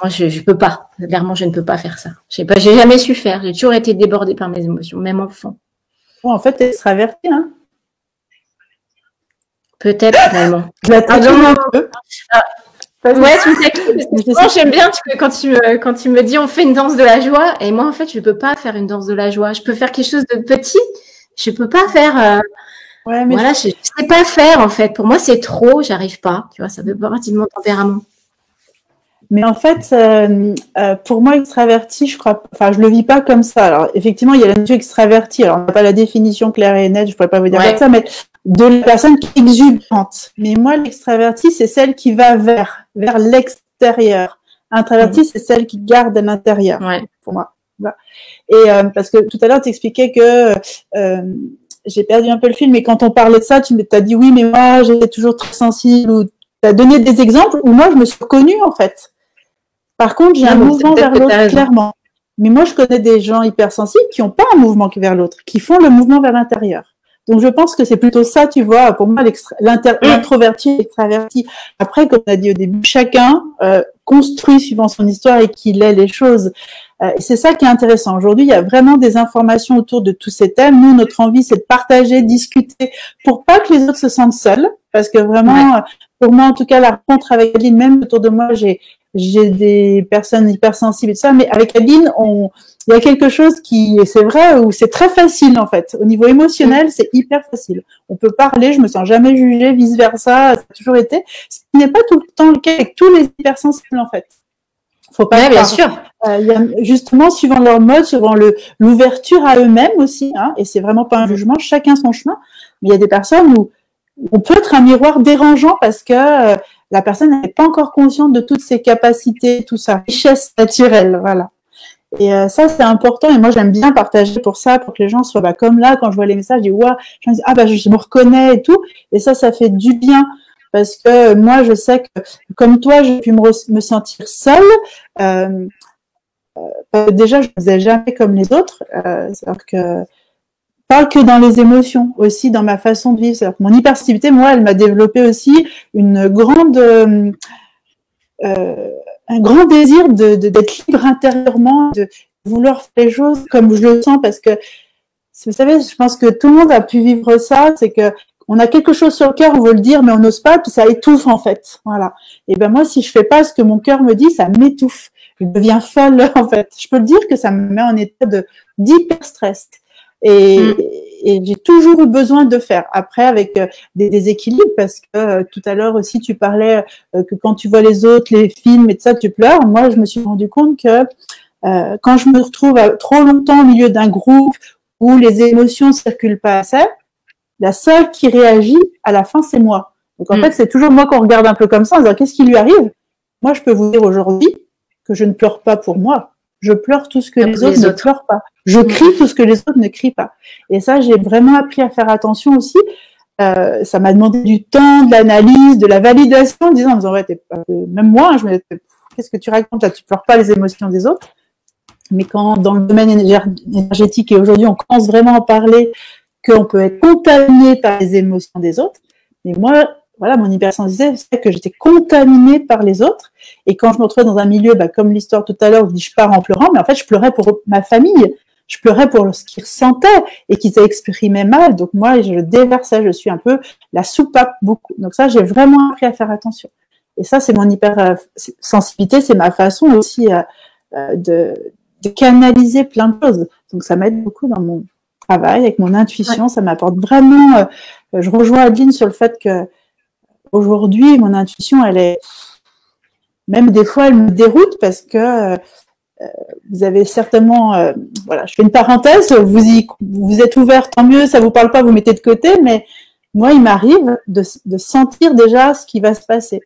moi, je, je peux pas. Clairement, je ne peux pas faire ça. Je j'ai jamais su faire. J'ai toujours été débordée par mes émotions, même enfant. En fait, elle sera avertie, hein Peut-être finalement. Ah, ouais, tu sais, j'aime bien quand tu, me, quand tu me dis on fait une danse de la joie, et moi en fait je peux pas faire une danse de la joie. Je peux faire quelque chose de petit, je peux pas faire. Euh, ouais, mais voilà, je, je, sais pas faire en fait. Pour moi c'est trop, j'arrive pas. Tu vois, ça veut pas partie de mon tempérament. Mais en fait, euh, euh, pour moi, extraverti, je crois, enfin, je le vis pas comme ça. Alors, effectivement, il y a la nature extravertie. Alors, on n'a pas la définition claire et nette, je pourrais pas vous dire ça, mais de la personne qui exubérante. Mais moi, l'extraverti, c'est celle qui va vers, vers l'extérieur. Introverti, mmh. c'est celle qui garde à l'intérieur. Pour moi. Et euh, parce que tout à l'heure, tu expliquais que j'ai perdu un peu le film, mais quand on parlait de ça, tu m'as dit oui, mais moi, j'étais toujours très sensible ou tu as donné des exemples où moi, je me suis reconnue en fait. Par contre, j'ai un mouvement vers l'autre, clairement. Mais moi, je connais des gens hypersensibles qui n'ont pas un mouvement vers l'autre, qui font le mouvement vers l'intérieur. Donc, je pense que c'est plutôt ça, tu vois, pour moi, l'introverti et l'extraverti. Après, comme on a dit au début, chacun euh, construit suivant son histoire et qu'il est les choses. Euh, c'est ça qui est intéressant. Aujourd'hui, il y a vraiment des informations autour de tous ces thèmes. Nous, notre envie, c'est de partager, discuter, pour pas que les autres se sentent seuls. Parce que vraiment, pour moi, en tout cas, la rencontre avec Aline, même autour de moi, j'ai j'ai des personnes hypersensibles et tout ça, mais avec Aline, on, il y a quelque chose qui, c'est vrai, où c'est très facile en fait. Au niveau émotionnel, c'est hyper facile. On peut parler, je me sens jamais jugée, vice versa, ça a toujours été. Ce qui n'est pas tout le temps le cas avec tous les hypersensibles en fait. Faut pas. bien sûr. Euh, il y a, justement, suivant leur mode, suivant le l'ouverture à eux-mêmes aussi, hein, et c'est vraiment pas un jugement, chacun son chemin. Mais il y a des personnes où on peut être un miroir dérangeant parce que euh, la personne n'est pas encore consciente de toutes ses capacités, toute sa richesse naturelle, voilà. Et euh, ça, c'est important. Et moi, j'aime bien partager pour ça, pour que les gens soient bah, comme là, quand je vois les messages, je dis, ah bah, je me reconnais et tout. Et ça, ça fait du bien. Parce que moi, je sais que, comme toi, j'ai pu me, me, sentir seule. Euh, euh, déjà, je ne faisais jamais comme les autres. Euh, C'est-à-dire que pas que dans les émotions, aussi dans ma façon de vivre. C'est-à-dire que mon hypersensibilité, moi, elle m'a développé aussi une grande euh, un grand désir de, d'être libre intérieurement, de vouloir faire les choses comme je le sens, parce que vous savez, je pense que tout le monde a pu vivre ça, c'est que on a quelque chose sur le cœur, on veut le dire, mais on n'ose pas, puis ça étouffe en fait. Voilà. Et ben moi, si je fais pas ce que mon cœur me dit, ça m'étouffe. Je deviens folle en fait. Je peux le dire que ça me met en état de d'hyper stress. Et, mm. Et j'ai toujours eu besoin de faire. Après, avec euh, des, des, équilibres, parce que euh, tout à l'heure aussi, tu parlais euh, que quand tu vois les autres, les films et tout ça, tu pleures. Moi, je me suis rendu compte que quand je me retrouve trop longtemps au milieu d'un groupe où les émotions circulent pas assez, la seule qui réagit à la fin, c'est moi. Donc en mm. fait, c'est toujours moi qu'on regarde un peu comme ça, en disant qu'est-ce qui lui arrive? Moi, je peux vous dire aujourd'hui que je ne pleure pas pour moi. Je pleure tout ce que les, autres, ne pleurent pas. Je crie tout ce que les autres ne crient pas. Et ça, j'ai vraiment appris à faire attention aussi. Euh, ça m'a demandé du temps, de l'analyse, de la validation, en disant, en ouais, même moi, hein, je me qu'est-ce que tu racontes? Là Tu pleures pas les émotions des autres. Mais quand dans le domaine énergétique et aujourd'hui on commence vraiment à parler qu'on peut être contaminé par les émotions des autres. Mais moi, voilà, mon hypersensibilité, c'est que j'étais contaminée par les autres. Et quand je me retrouvais dans un milieu, bah, comme l'histoire tout à l'heure, où je pars en pleurant, mais en fait, je pleurais pour ma famille. Je pleurais pour ce qu'ils ressentaient et qu'ils exprimaient mal. Donc moi, je déversais, je suis un peu la soupape beaucoup. Donc ça, j'ai vraiment appris à faire attention. Et ça, c'est mon hypersensibilité, c'est ma façon aussi euh, euh, de, de canaliser plein de choses. Donc ça m'aide beaucoup dans mon, travail, avec mon intuition. Ça m'apporte vraiment. Euh, je rejoins Adeline sur le fait que aujourd'hui, mon intuition, elle est même des fois, elle me déroute parce que euh, vous avez certainement, euh, voilà, je fais une parenthèse. Vous y, vous êtes ouvert, tant mieux. Ça vous parle pas, vous mettez de côté. Mais moi, il m'arrive de, de sentir déjà ce qui va se passer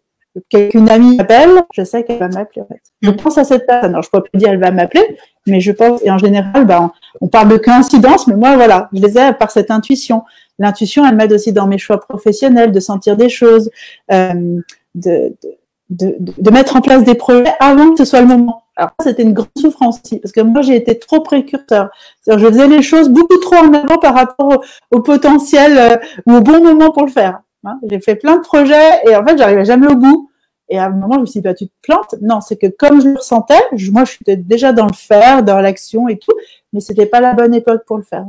qu'une amie m'appelle, je sais qu'elle va m'appeler. Je mm. pense à cette personne. Alors, je peux pas dire elle va m'appeler, mais je pense, et en général, bah, on, parle de coïncidence, mais moi, voilà, je les ai par cette intuition. L'intuition, elle m'aide aussi dans mes choix professionnels, de sentir des choses, euh, de, de, mettre en place des projets avant que ce soit le moment. Alors, c'était une grande souffrance aussi, parce que moi, j'ai été trop précurseur. je faisais les choses beaucoup trop en avant par rapport au, potentiel euh, ou au bon moment pour le faire. Hein. J'ai fait plein de projets et en fait, j'arrivais jamais au bout. Et à un moment, je me suis dit, bah, tu te plantes? Non, c'est que comme je le ressentais, moi, je suis déjà dans le faire, dans l'action et tout, mais c'était pas la bonne époque pour le faire.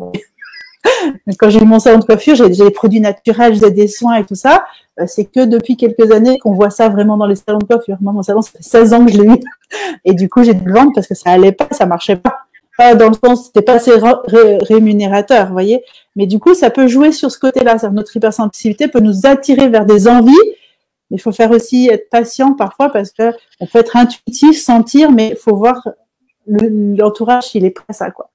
Quand j'ai eu mon salon de coiffure, j'ai des produits naturels, j'ai des soins et tout ça. Euh, c'est que depuis quelques années qu'on voit ça vraiment dans les salons de coiffure. Moi, mon salon, ça fait 16 ans que je l'ai eu. Et du coup, j'ai dû le vendre parce que ça allait pas, ça marchait pas. Pas dans le sens, c'était pas assez rémunérateur, vous voyez. Mais du coup, ça peut jouer sur ce côté-là. Notre hypersensibilité peut nous attirer vers des envies il faut faire aussi être patient parfois parce que on peut être intuitif, sentir, mais il faut voir l'entourage s'il est prêt à ça, quoi.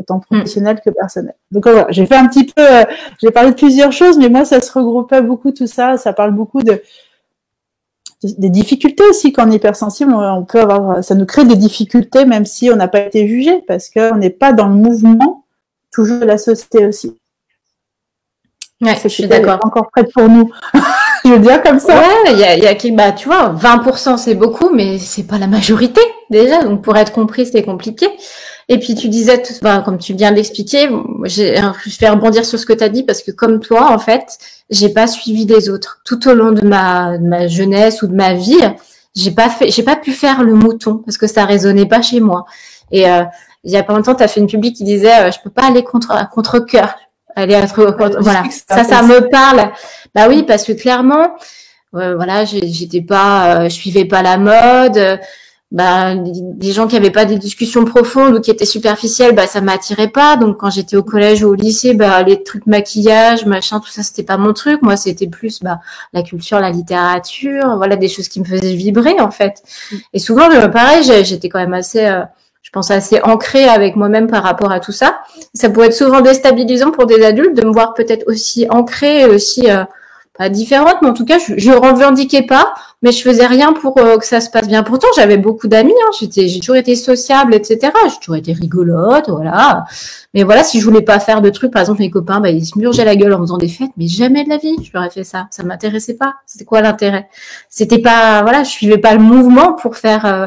Autant professionnel que personnel. Donc voilà, j'ai fait un petit peu, euh, j'ai parlé de plusieurs choses, mais moi ça se regroupait beaucoup tout ça. Ça parle beaucoup de, des difficultés aussi quand on est hypersensible. On peut avoir, ça nous crée des difficultés même si on n'a pas été jugé parce qu'on n'est pas dans le mouvement toujours de la société aussi. Ouais, je suis d'accord. Encore prête pour nous. je veux dire comme ça. Ouais, il y a, y a qui, bah, tu vois, 20% c'est beaucoup, mais c'est pas la majorité déjà. Donc pour être compris, c'est compliqué. Et puis tu disais, tout, bah, comme tu viens d'expliquer, je vais rebondir sur ce que tu as dit parce que comme toi, en fait, j'ai pas suivi les autres tout au long de ma, de ma jeunesse ou de ma vie. J'ai pas fait, j'ai pas pu faire le mouton parce que ça résonnait pas chez moi. Et euh, il y a pas longtemps, tu as fait une publique qui disait, euh, je peux pas aller contre contre cœur. Aller être, voilà, ça, ça me parle. Bah oui, parce que clairement, euh, voilà, j'étais pas, euh, je suivais pas la mode. Bah, des gens qui avaient pas des discussions profondes ou qui étaient superficielles, bah ça m'attirait pas. Donc quand j'étais au collège ou au lycée, bah les trucs maquillage, machin, tout ça, c'était pas mon truc. Moi, c'était plus bah la culture, la littérature, voilà des choses qui me faisaient vibrer en fait. Et souvent, pareil, j'étais quand même assez euh, je pense assez ancrée avec moi-même par rapport à tout ça. Ça pourrait être souvent déstabilisant pour des adultes de me voir peut-être aussi ancrée, aussi pas différente, mais en tout cas, je, je revendiquais pas, mais je faisais rien pour euh, que ça se passe bien. Pourtant, j'avais beaucoup d'amis, hein, j'ai toujours été sociable, etc. J'ai toujours été rigolote, voilà. Mais voilà, si je voulais pas faire de trucs, par exemple, mes copains, bah, ils se murgeaient la gueule en faisant des fêtes, mais jamais de la vie, je leur ai fait ça. Ça m'intéressait pas. C'était quoi l'intérêt? C'était pas, voilà, je suivais pas le mouvement pour faire, euh,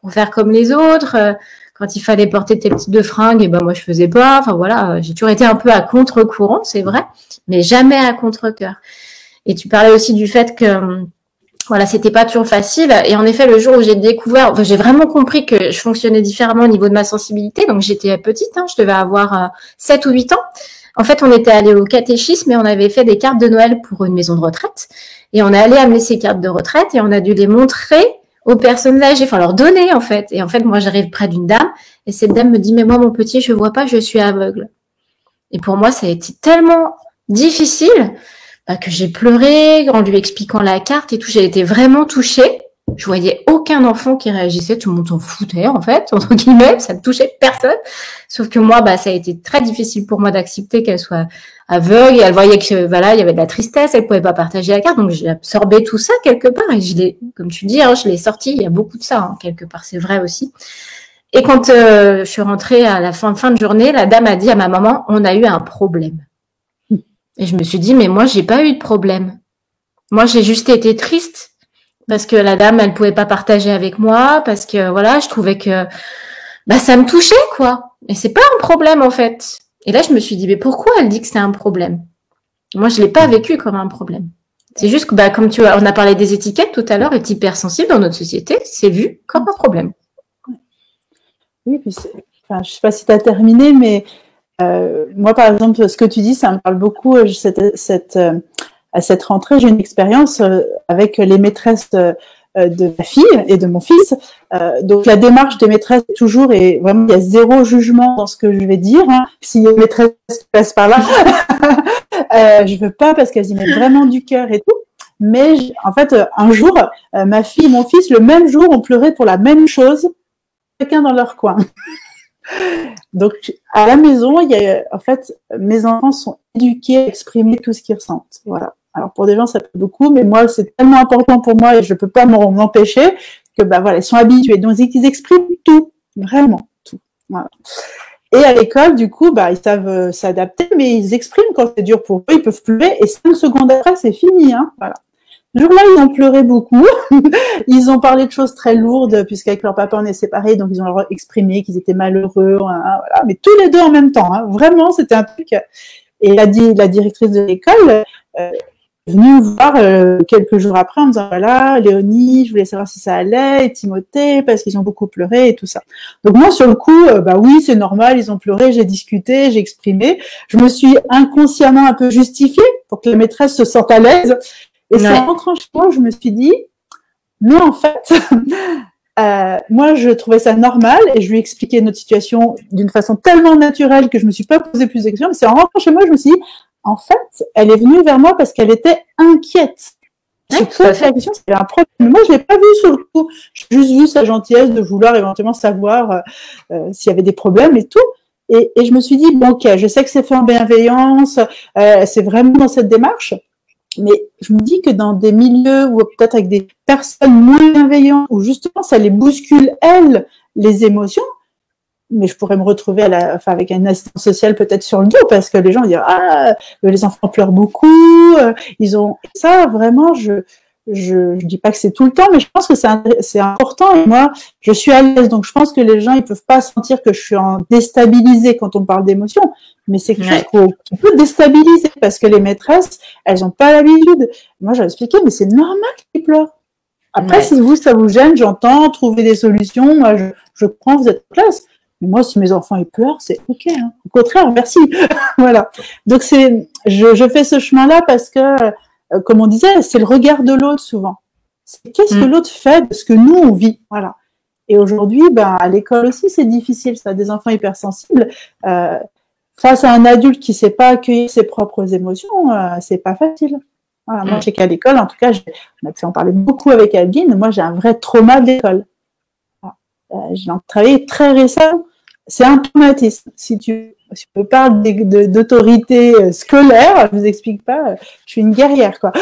pour faire comme les autres. Euh, quand il fallait porter tes petites de fringues, et ben moi je faisais pas. Enfin voilà, j'ai toujours été un peu à contre-courant, c'est vrai, mais jamais à contre-cœur. Et tu parlais aussi du fait que voilà, c'était pas toujours facile. Et en effet, le jour où j'ai découvert, j'ai vraiment compris que je fonctionnais différemment au niveau de ma sensibilité. Donc j'étais petite, hein, je devais avoir 7 euh, ou 8 ans. En fait, on était allé au catéchisme et on avait fait des cartes de Noël pour une maison de retraite. Et on est allé amener ces cartes de retraite et on a dû les montrer aux personnes âgées, enfin leur donner en fait. Et en fait, moi, j'arrive près d'une dame et cette dame me dit, mais moi, mon petit, je vois pas, je suis aveugle. Et pour moi, ça a été tellement difficile bah, que j'ai pleuré en lui expliquant la carte et tout. J'ai été vraiment touchée. Je voyais aucun enfant qui réagissait, tout le monde s'en foutait en fait, entre guillemets, ça ne touchait personne. Sauf que moi, bah, ça a été très difficile pour moi d'accepter qu'elle soit aveugle. Et elle voyait que voilà, il y avait de la tristesse, elle pouvait pas partager la carte, donc j'ai absorbé tout ça quelque part et je l'ai, comme tu dis, hein, je l'ai sorti. Il y a beaucoup de ça hein, quelque part, c'est vrai aussi. Et quand euh, je suis rentrée à la fin, fin de journée, la dame a dit à ma maman, on a eu un problème. Et je me suis dit, mais moi, j'ai pas eu de problème. Moi, j'ai juste été triste parce que la dame, elle pouvait pas partager avec moi, parce que voilà, je trouvais que bah ça me touchait quoi. Et c'est pas un problème en fait. Et là, je me suis dit, mais pourquoi elle dit que c'est un problème? Moi, je l'ai pas vécu comme un problème. C'est juste que, bah, comme tu vois, on a parlé des étiquettes tout à l'heure, être hypersensible dans notre société, c'est vu comme un problème. Oui, puis enfin, je sais pas si tu as terminé, mais euh, moi, par exemple, ce que tu dis, ça me parle beaucoup. Euh, cette, cette, euh, à cette rentrée, j'ai une expérience avec les maîtresses de ma fille et de mon fils. donc la démarche des maîtresses toujours et vraiment il y a zéro jugement dans ce que je vais dire. Hein. A une maîtresse passe par là, euh, je veux pas parce qu'elles y mettent vraiment du cœur et tout. Mais en fait, un jour, ma fille et mon fils, le même jour, ont pleuré pour la même chose, chacun dans leur coin. Donc, à la maison, il y a, en fait, mes enfants sont éduqués à exprimer tout ce qu'ils ressentent. Voilà. Alors, pour des gens, ça peut beaucoup, mais moi, c'est tellement important pour moi et je peux pas m'en empêcher que, bah voilà, ils sont habitués. Donc, ils expriment tout. Vraiment tout. Et à l'école, du coup, bah, ils savent euh, s'adapter, mais ils expriment quand c'est dur pour eux, ils peuvent pleurer, et cinq secondes après, c'est fini. Hein, voilà. Ce jour-là, ils ont pleuré beaucoup. ils ont parlé de choses très lourdes, puisqu'avec leur papa, on est séparés, donc ils ont exprimé qu'ils étaient malheureux, hein, voilà. mais tous les deux en même temps. Hein. Vraiment, c'était un truc. Et la, directrice de l'école euh, est venue voir euh, quelques jours après en me disant voilà, Léonie, je voulais savoir si ça allait, et Timothée, parce qu'ils ont beaucoup pleuré et tout ça. Donc moi, sur le coup, euh, bah oui, c'est normal, ils ont pleuré, j'ai discuté, j'ai exprimé. Je me suis inconsciemment un peu justifiée pour que la maîtresse se sente à l'aise. Et c'est en rentrant chez moi, je me suis dit, mais en fait, euh, moi, je trouvais ça normal et je lui ai expliqué notre situation d'une façon tellement naturelle que je me suis pas posé plus de questions. Mais c'est en rentrant chez moi, je me suis dit, en fait, elle est venue vers moi parce qu'elle était inquiète. C'est tout la question, c'est un problème. Moi, je l'ai pas vu sur le coup. J'ai juste vu sa gentillesse de vouloir éventuellement savoir euh, euh, s'il y avait des problèmes et tout. Et, et, je me suis dit, bon, ok, je sais que c'est fait en bienveillance, euh, c'est vraiment dans cette démarche. Mais je me dis que dans des milieux ou peut-être avec des personnes moins bienveillantes, où justement ça les bouscule, elles, les émotions, mais je pourrais me retrouver à la, avec un assistant social peut-être sur le dos parce que les gens disent ah les enfants pleurent beaucoup, euh, ils ont ça vraiment je je, je dis pas que c'est tout le temps, mais je pense que c'est important. Et moi, je suis à l'aise, donc je pense que les gens ils peuvent pas sentir que je suis en déstabilisée quand on parle d'émotion, mais c'est quelque chose qui peut déstabiliser parce que les maîtresses, elles ont pas l'habitude. Moi, j'ai expliqué, mais c'est normal qu'ils pleurent. Après, si vous ça vous gêne, j'entends trouver des solutions. Moi, je, je prends, vous êtes en classe. Mais moi, si mes enfants ils pleurent, c'est ok. Hein. Au contraire, merci. voilà. Donc c'est, je, je fais ce chemin-là parce que euh, comme on disait, c'est le regard de l'autre souvent. C'est qu'est-ce que mm. l'autre fait de ce que nous on vit, voilà. Et aujourd'hui, ben à l'école aussi, c'est difficile. Ça, des enfants hypersensibles euh, face à un adulte qui sait pas accueillir ses propres émotions, euh, c'est pas facile. Voilà, Moi, mm. je sais qu'à l'école, en tout cas, on a pu en parler beaucoup avec Albine. Moi, j'ai un vrai trauma d'école. Voilà. Euh, j'ai travaillé très récemment. C'est un traumatisme. Si tu si on parle d'autorité euh, scolaire, je vous explique pas, je suis une guerrière, quoi.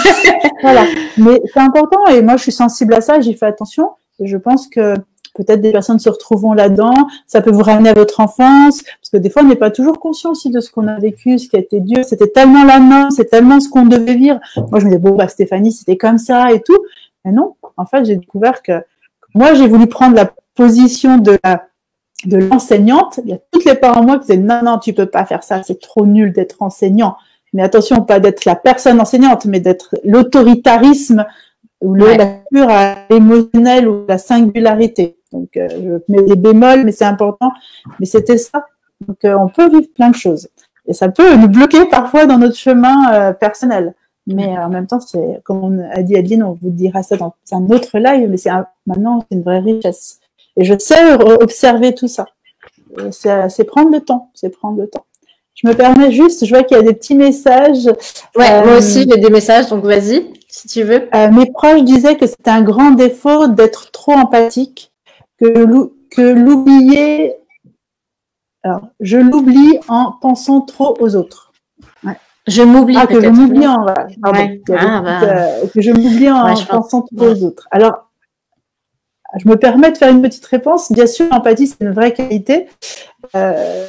voilà. Mais c'est important et moi, je suis sensible à ça, j'y fais attention. Et je pense que peut-être des personnes se retrouveront là-dedans. Ça peut vous ramener à votre enfance, parce que des fois, on n'est pas toujours conscient aussi de ce qu'on a vécu, ce qui a été Dieu. C'était tellement la norme, c'est tellement ce qu'on devait vivre. Moi, je me disais, bon, bah, Stéphanie, c'était comme ça et tout. Mais non, en fait, j'ai découvert que moi, j'ai voulu prendre la position de la de l'enseignante. Il y a toutes les parents moi qui disaient, non, non, tu peux pas faire ça, c'est trop nul d'être enseignant. Mais attention, pas d'être la personne enseignante, mais d'être l'autoritarisme ou le, la pure à l'émotionnel ou la singularité. Donc, euh, je mets des bémols, mais c'est important. Mais c'était ça. Donc, euh, on peut vivre plein de choses. Et ça peut nous bloquer parfois dans notre chemin euh, personnel. Mais en même temps, c'est, comme on a dit Adeline, on vous dira ça dans un autre live, mais c'est maintenant, c'est une vraie richesse. Et je sais observer tout ça. C'est prendre le temps, c'est prendre le temps. Je me permets juste, je vois qu'il y a des petits messages. Ouais, moi aussi, j'ai des messages, donc vas-y, si tu veux. mes proches disaient que c'était un grand défaut d'être trop empathique que l'oublier. Alors, je l'oublie en pensant trop aux autres. Je m'oublie. Ah, que je m'oublie en. Ah, bah. euh, que je m'oublie en pensant trop aux autres. Alors, je me permets de faire une petite réponse. Bien sûr, l'empathie, c'est une vraie qualité. Euh,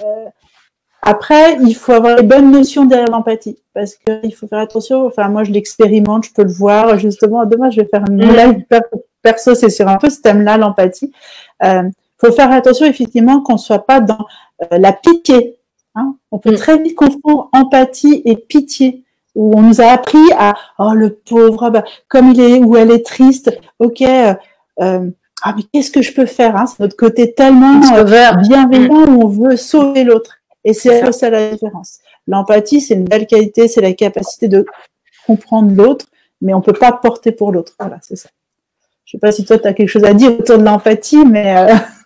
après, il faut avoir les bonnes notions derrière l'empathie, parce qu'il faut faire attention. Enfin, moi, je l'expérimente, je peux le voir. Justement, demain, je vais faire un mm. live perso, c'est sur un peu ce thème-là, l'empathie. Il euh, faut faire attention, effectivement, qu'on ne soit pas dans euh, la pitié. Hein. On peut mm. très vite confondre empathie et pitié, où on nous a appris à oh le pauvre, ah bah, comme il est ou elle est triste. Ok. Euh, ah mais qu'est-ce que je peux faire hein? C'est notre côté tellement bienveillant où on veut sauver l'autre. Et c'est ça la différence. L'empathie, c'est une belle qualité, c'est la capacité de comprendre l'autre, mais on peut pas porter pour l'autre. Voilà, c'est ça. Je sais pas si toi, tu as quelque chose à dire autour de l'empathie, mais... Euh,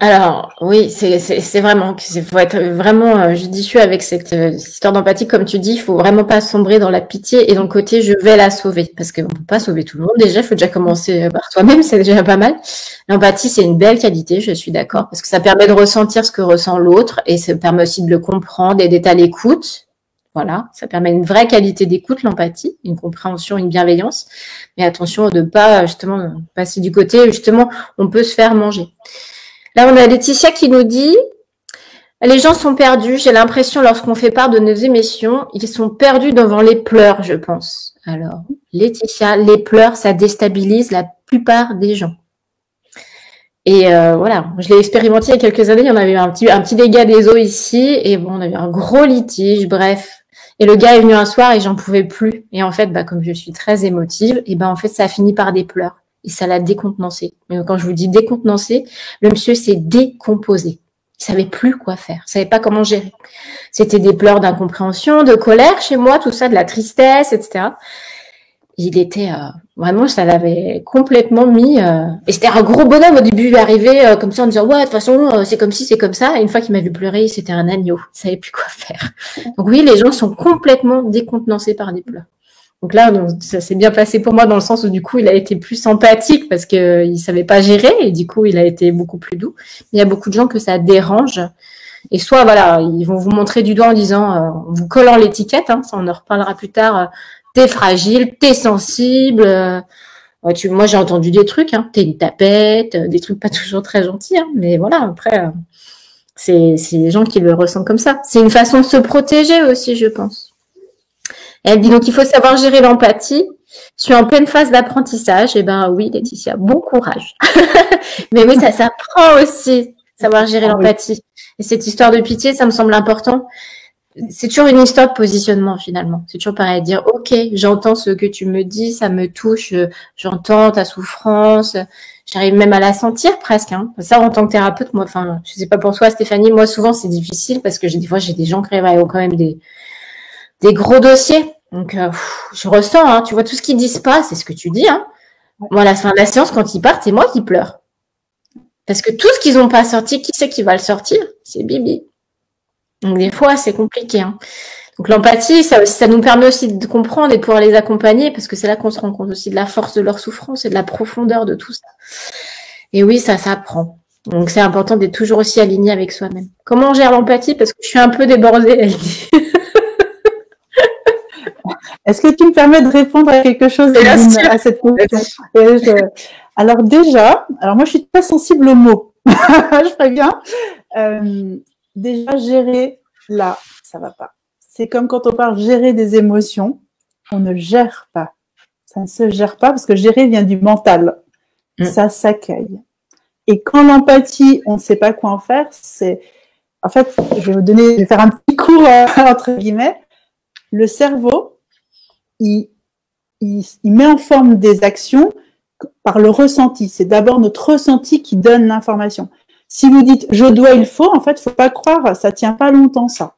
Alors oui, c'est vraiment il faut être vraiment euh, judicieux avec cette, euh, histoire d'empathie, comme tu dis, il faut vraiment pas sombrer dans la pitié et dans le côté je vais la sauver, parce qu'on peut pas sauver tout le monde. Déjà, il faut déjà commencer par toi-même, c'est déjà pas mal. L'empathie, c'est une belle qualité, je suis d'accord, parce que ça permet de ressentir ce que ressent l'autre et ça permet aussi de le comprendre et d'être à l'écoute. Voilà, ça permet une vraie qualité d'écoute, l'empathie, une compréhension, une bienveillance. Mais attention de pas justement passer du côté justement on peut se faire manger. Là, on a Laetitia qui nous dit les gens sont perdus. J'ai l'impression, lorsqu'on fait part de nos émissions, ils sont perdus devant les pleurs, je pense. Alors, Laetitia, les pleurs, ça déstabilise la plupart des gens. Et euh, voilà, je l'ai expérimenté il y a quelques années. Il y en avait un petit, un petit dégât des eaux ici, et bon, on a eu un gros litige. Bref, et le gars est venu un soir et j'en pouvais plus. Et en fait, bah, comme je suis très émotive, et ben en fait, ça a fini par des pleurs et ça l'a décontenancé. Mais quand je vous dis décontenancé, le monsieur s'est décomposé. Il savait plus quoi faire, il savait pas comment gérer. C'était des pleurs d'incompréhension, de colère chez moi, tout ça, de la tristesse, etc. Il était euh, vraiment, ça l'avait complètement mis. Euh, et c'était un gros bonhomme au début, arrivé euh, comme ça en disant ouais, de toute façon, c'est comme si, c'est comme ça. Et une fois qu'il m'a vu pleurer, c'était un agneau, il savait plus quoi faire. Donc oui, les gens sont complètement décontenancés par des pleurs. Donc là, ça s'est bien passé pour moi dans le sens où du coup, il a été plus sympathique parce qu'il ne savait pas gérer et du coup, il a été beaucoup plus doux. il y a beaucoup de gens que ça dérange. Et soit, voilà, ils vont vous montrer du doigt en disant, euh, en vous collant l'étiquette, hein, ça on en reparlera plus tard, euh, t'es fragile, t'es sensible. Euh, tu, moi, j'ai entendu des trucs, hein, t'es une tapette, des trucs pas toujours très gentils, hein, mais voilà, après, c'est les gens qui le ressentent comme ça. C'est une façon de se protéger aussi, je pense. Elle dit donc il faut savoir gérer l'empathie. Je suis en pleine phase d'apprentissage. Eh ben oui, Laetitia, bon courage. Mais oui, ça s'apprend aussi, savoir gérer ah l'empathie. Et cette histoire de pitié, ça me semble important. C'est toujours une histoire de positionnement finalement. C'est toujours pareil, dire ok, j'entends ce que tu me dis, ça me touche, j'entends ta souffrance, j'arrive même à la sentir presque. Hein. Ça, en tant que thérapeute, moi, enfin, je sais pas pour toi, Stéphanie, moi souvent c'est difficile parce que j'ai des fois j'ai des gens qui ont quand même des des gros dossiers. Donc, euh, je ressens, hein, tu vois, tout ce qu'ils disent pas, c'est ce que tu dis. Hein. Moi, à la fin de la séance, quand ils partent, c'est moi qui pleure. Parce que tout ce qu'ils n'ont pas sorti, qui c'est qui va le sortir? C'est Bibi. Donc, des fois, c'est compliqué. Hein. Donc, l'empathie, ça, ça nous permet aussi de comprendre et de pouvoir les accompagner, parce que c'est là qu'on se rend compte aussi de la force de leur souffrance et de la profondeur de tout ça. Et oui, ça s'apprend. Donc c'est important d'être toujours aussi aligné avec soi-même. Comment on gère l'empathie? Parce que je suis un peu débordée, elle dit. Est-ce que tu me permets de répondre à quelque chose à cette question? Alors déjà, alors moi je suis très sensible aux mots. je préviens. Euh, déjà gérer là, ça va pas. C'est comme quand on parle gérer des émotions, on ne gère pas. Ça ne se gère pas parce que gérer vient du mental. Mm. Ça s'accueille. Et quand l'empathie, on ne sait pas quoi en faire, c'est, en fait, je vais vous donner, je vais faire un petit cours euh, entre guillemets. Le cerveau, il, met en forme des actions par le ressenti. C'est d'abord notre ressenti qui donne l'information. Si vous dites je dois, il faut, en fait, faut pas croire, ça tient pas longtemps ça.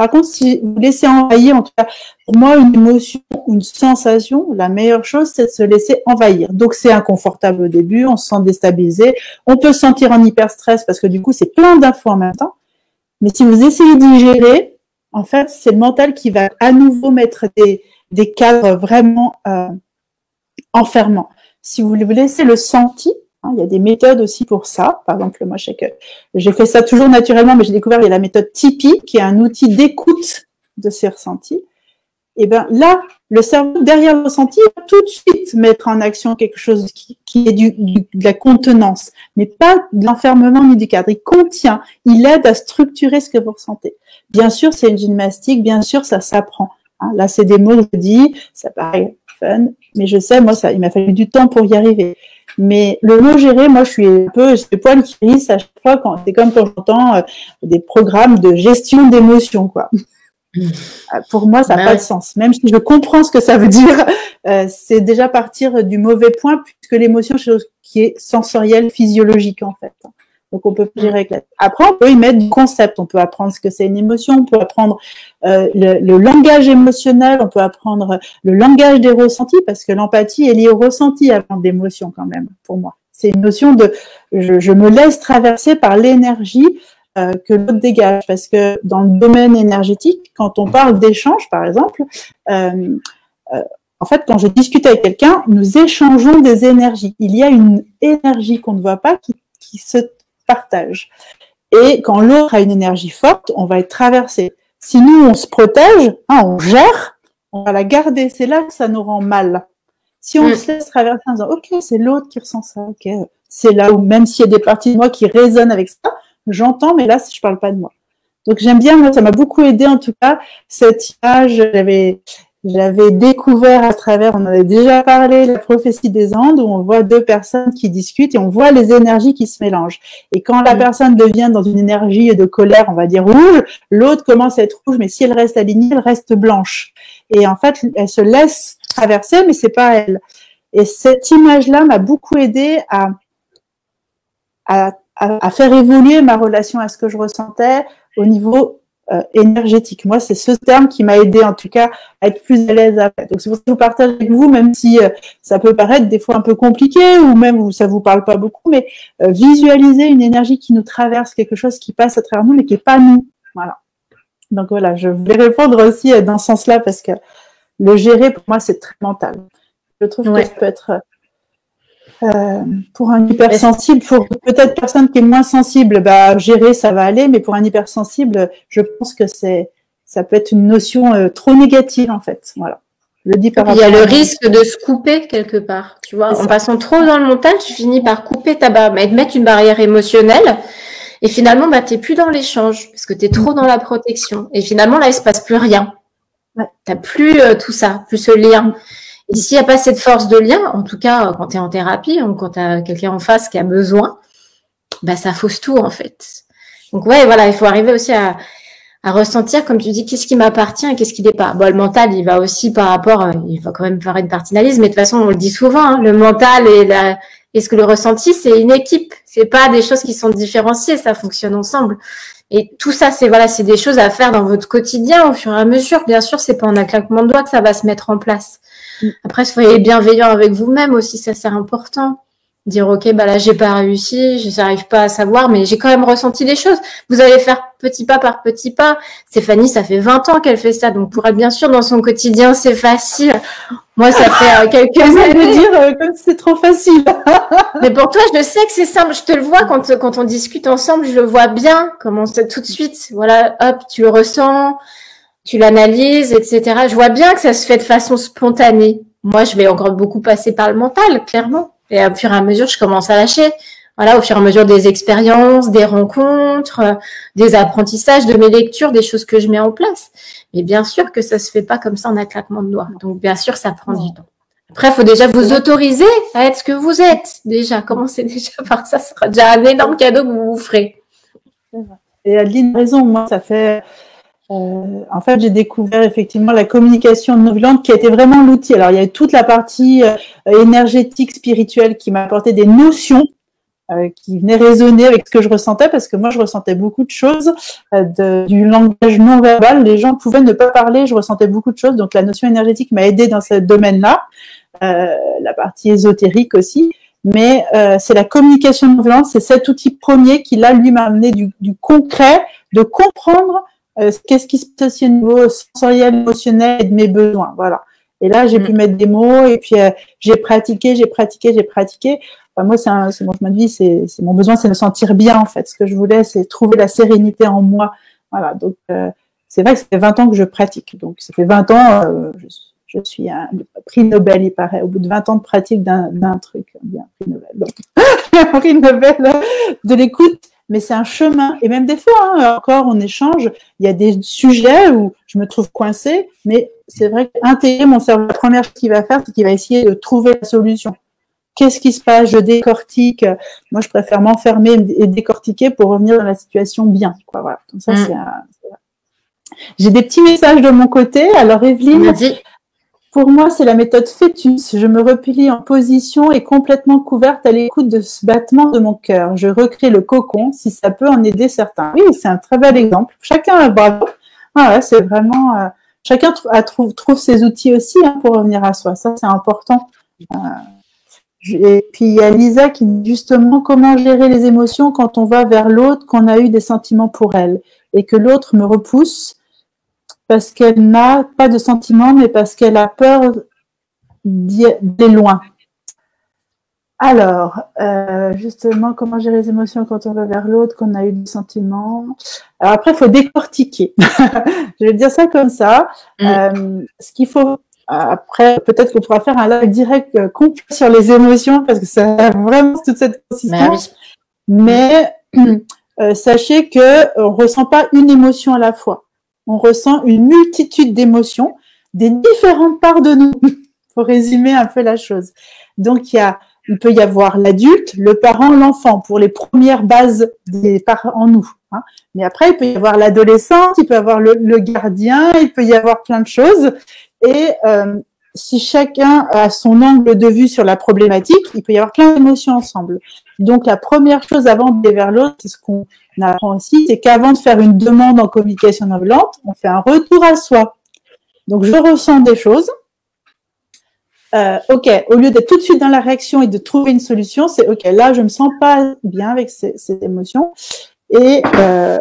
Par contre, si vous laissez envahir, en tout cas, pour moi, une émotion, une sensation, la meilleure chose, c'est de se laisser envahir. Donc, c'est inconfortable au début, on se sent déstabilisé, on peut se sentir en hyper stress parce que du coup, c'est plein d'infos en même temps. Mais si vous essayez d'y gérer, en fait, c'est le mental qui va à nouveau mettre des, des cadres vraiment euh, enfermants. Si vous laissez le senti, Hein, il y a des méthodes aussi pour ça. Par exemple, moi, j'ai fait ça toujours naturellement, mais j'ai découvert qu'il y a la méthode Tipeee, qui est un outil d'écoute de ces ressentis. Et ben là, le cerveau derrière le ressenti va tout de suite mettre en action quelque chose qui, est du, de la contenance, mais pas de l'enfermement ni du cadre. Il contient, il aide à structurer ce que vous ressentez. Bien sûr, c'est une gymnastique, bien sûr, ça s'apprend. Hein, là, c'est des mots je dis, ça paraît fun, mais je sais, moi, ça, il m'a fallu du temps pour y arriver. Mais le mot gérer, moi, je suis un peu, j'ai le poil qui à chaque fois quand c'est comme quand j'entends euh, des programmes de gestion d'émotions, quoi. Euh, pour moi, ça n'a pas de sens. Même si je comprends ce que ça veut dire, euh, c'est déjà partir du mauvais point puisque l'émotion, c'est chose qui est sensorielle, physiologique en fait. Donc on peut pas gérer avec la... Après, on peut y mettre du concept. On peut apprendre ce que c'est une émotion. On peut apprendre euh, le, le, langage émotionnel. On peut apprendre le langage des ressentis parce que l'empathie est liée au ressenti avant d'émotion quand même. Pour moi, c'est une notion de je, je, me laisse traverser par l'énergie euh, que l'autre dégage. Parce que dans le domaine énergétique, quand on parle d'échange, par exemple. Euh, euh en fait, quand je discute avec quelqu'un, nous échangeons des énergies. Il y a une énergie qu'on ne voit pas qui, qui se partage. Et quand l'autre a une énergie forte, on va être traversé. Si nous, on se protège, hein, on gère, on va la garder. C'est là que ça nous rend mal. Si on mm. se laisse traverser en disant, OK, c'est l'autre qui ressent ça, OK, c'est là où, même s'il y a des parties de moi qui résonnent avec ça, j'entends, mais là, je parle pas de moi. Donc, j'aime bien, moi, ça m'a beaucoup aidé, en tout cas, cette image, j'avais, j'avais découvert à travers, on avait déjà parlé, la prophétie des Andes, où on voit deux personnes qui discutent et on voit les énergies qui se mélangent. Et quand la personne devient dans une énergie de colère, on va dire rouge, l'autre commence à être rouge, mais si elle reste alignée, elle reste blanche. Et en fait, elle se laisse traverser, mais c'est pas elle. Et cette image-là m'a beaucoup aidé à, à, à faire évoluer ma relation à ce que je ressentais au niveau euh, énergétique. Moi, c'est ce terme qui m'a aidé en tout cas à être plus à l'aise après. Donc c'est pour ça que je vous partage avec vous, même si euh, ça peut paraître des fois un peu compliqué ou même où ça vous parle pas beaucoup, mais euh, visualiser une énergie qui nous traverse, quelque chose qui passe à travers nous mais qui est pas nous. Voilà. Donc voilà, je vais répondre aussi dans ce sens-là parce que le gérer pour moi c'est très mental. Je trouve que ça peut être euh, pour un hypersensible, pour peut-être personne qui est moins sensible, bah, gérer ça va aller, mais pour un hypersensible, je pense que c'est ça peut être une notion euh, trop négative en fait. Voilà. Le dis par Il y a le risque de se couper quelque part. Tu vois, en passant trop dans le mental, tu finis par couper ta barre, mettre une barrière émotionnelle. Et finalement, bah, t'es plus dans l'échange parce que tu es trop dans la protection. Et finalement, là, il se passe plus rien. Ouais. T'as plus euh, tout ça, plus ce lien. Et s'il n'y a pas cette force de lien, en tout cas quand tu es en thérapie ou quand tu as quelqu'un en face qui a besoin, bah ça fausse tout en fait. Donc ouais, voilà, il faut arriver aussi à, à ressentir, comme tu dis, qu'est-ce qui m'appartient et qu'est-ce qui n'est pas. Bon, le mental, il va aussi par rapport, euh, il va quand même faire une partie d'analyse, mais de toute façon, on le dit souvent, hein, le mental et la, est-ce que le ressenti, c'est une équipe. C'est pas des choses qui sont différenciées, ça fonctionne ensemble. Et tout ça, c'est voilà, c'est des choses à faire dans votre quotidien au fur et à mesure. Bien sûr, c'est pas en un claquement de doigts que ça va se mettre en place. Mm. Après, soyez bienveillant avec vous-même aussi, ça c'est important. Dire ok bah là j'ai pas réussi, je n'arrive pas à savoir, mais j'ai quand même ressenti des choses. Vous allez faire petit pas par petit pas. Stéphanie, ça fait 20 ans qu'elle fait ça, donc pour être bien sûr dans son quotidien c'est facile. Moi ça fait euh, quelques années. dire euh, comme c'est trop facile. mais pour toi je sais que c'est simple. Je te le vois quand quand on discute ensemble, je le vois bien. Comment tout de suite. Voilà, hop, tu le ressens, tu l'analyses, etc. Je vois bien que ça se fait de façon spontanée. Moi je vais encore beaucoup passer par le mental, clairement. Et au fur et à mesure, je commence à lâcher. Voilà, au fur et à mesure des expériences, des rencontres, euh, des apprentissages, de mes lectures, des choses que je mets en place. Mais bien sûr que ça se fait pas comme ça en un claquement de doigts. Donc bien sûr, ça prend du temps. Après, il faut déjà vous autoriser à être ce que vous êtes. Déjà, commencez déjà par ça. Ce sera déjà un énorme cadeau que vous vous ferez. Et Adeline a raison. Moi, ça fait euh, en fait, j'ai découvert effectivement la communication non violente qui a été vraiment l'outil. Alors, il y a toute la partie euh, énergétique, spirituelle qui m'a apporté des notions euh, qui venaient résonner avec ce que je ressentais parce que moi, je ressentais beaucoup de choses du langage non verbal. Les gens pouvaient ne pas parler, je ressentais beaucoup de choses. Donc, la notion énergétique m'a aidé dans ce domaine-là. la partie ésotérique aussi. Mais c'est la communication non violente, c'est cet outil premier qui, là, lui, m'a amené du, du concret, de comprendre euh, qu'est-ce qui se passe au niveau sensoriel, émotionnel et de mes besoins. Voilà. Et là, j'ai mm. pu mettre des mots et puis euh, j'ai pratiqué, j'ai pratiqué, j'ai pratiqué. moi, c'est mon chemin de vie, c'est mon besoin, c'est me sentir bien en fait. Ce que je voulais, c'est trouver la sérénité en moi. Voilà. Donc, euh, c'est vrai que ça fait 20 ans que je pratique. Donc, ça fait 20 ans, je, suis un prix Nobel, il paraît, au bout de 20 ans de pratique d'un truc. Bien, prix Nobel. Donc, prix Nobel de l'écoute mais c'est un chemin. Et même des fois, hein, encore, on échange, il y a des sujets où je me trouve coincée, mais c'est vrai qu'intégrer mon cerveau, la première chose qu'il va faire, c'est qu'il va essayer de trouver la solution. Qu'est-ce qui se passe? Je décortique. Moi, je préfère m'enfermer et décortiquer pour revenir dans la situation bien. Quoi, voilà. Donc ça, mm. c'est J'ai des petits messages de mon côté. Alors, Evelyne, pour moi, c'est la méthode fœtus. Je me replie en position et complètement couverte à l'écoute de ce battement de mon cœur. Je recrée le cocon si ça peut en aider certains. Oui, c'est un très bel exemple. Chacun, bravo. Ah ouais, c'est vraiment. Euh, chacun trouve, trouve, ses outils aussi hein, pour revenir à soi. Ça, c'est important. Euh, et puis il y a Lisa qui dit justement comment gérer les émotions quand on va vers l'autre, qu'on a eu des sentiments pour elle et que l'autre me repousse parce qu'elle n'a pas de sentiments, mais parce qu'elle a peur des loin. Alors, euh, justement, comment gérer les émotions quand on va vers l'autre, qu'on a eu des sentiments? Alors après, il faut décortiquer. Je vais dire ça comme ça. Mm. Euh, ce qu'il faut, après, peut-être qu'on pourra faire un live direct euh, complet sur les émotions, parce que ça a vraiment toute cette consistance. Mais, sachez que on ressent pas une émotion à la fois on ressent une multitude d'émotions des différentes parts de nous. Pour résumer un peu la chose. Donc, il, y a, il peut y avoir l'adulte, le parent, l'enfant, pour les premières bases des parents en nous. Hein. Mais après, il peut y avoir l'adolescent, il peut y avoir le, gardien, il peut y avoir plein de choses. Et euh, si chacun a son angle de vue sur la problématique, il peut y avoir plein d'émotions ensemble. Donc, la première chose avant d'aller vers l'autre, c'est ce qu'on apprend aussi, c'est qu'avant de faire une demande en communication non violente, on fait un retour à soi. Donc, je ressens des choses. Euh, ok, au lieu d'être tout de suite dans la réaction et de trouver une solution, c'est ok, là, je me sens pas bien avec ces, émotions et euh,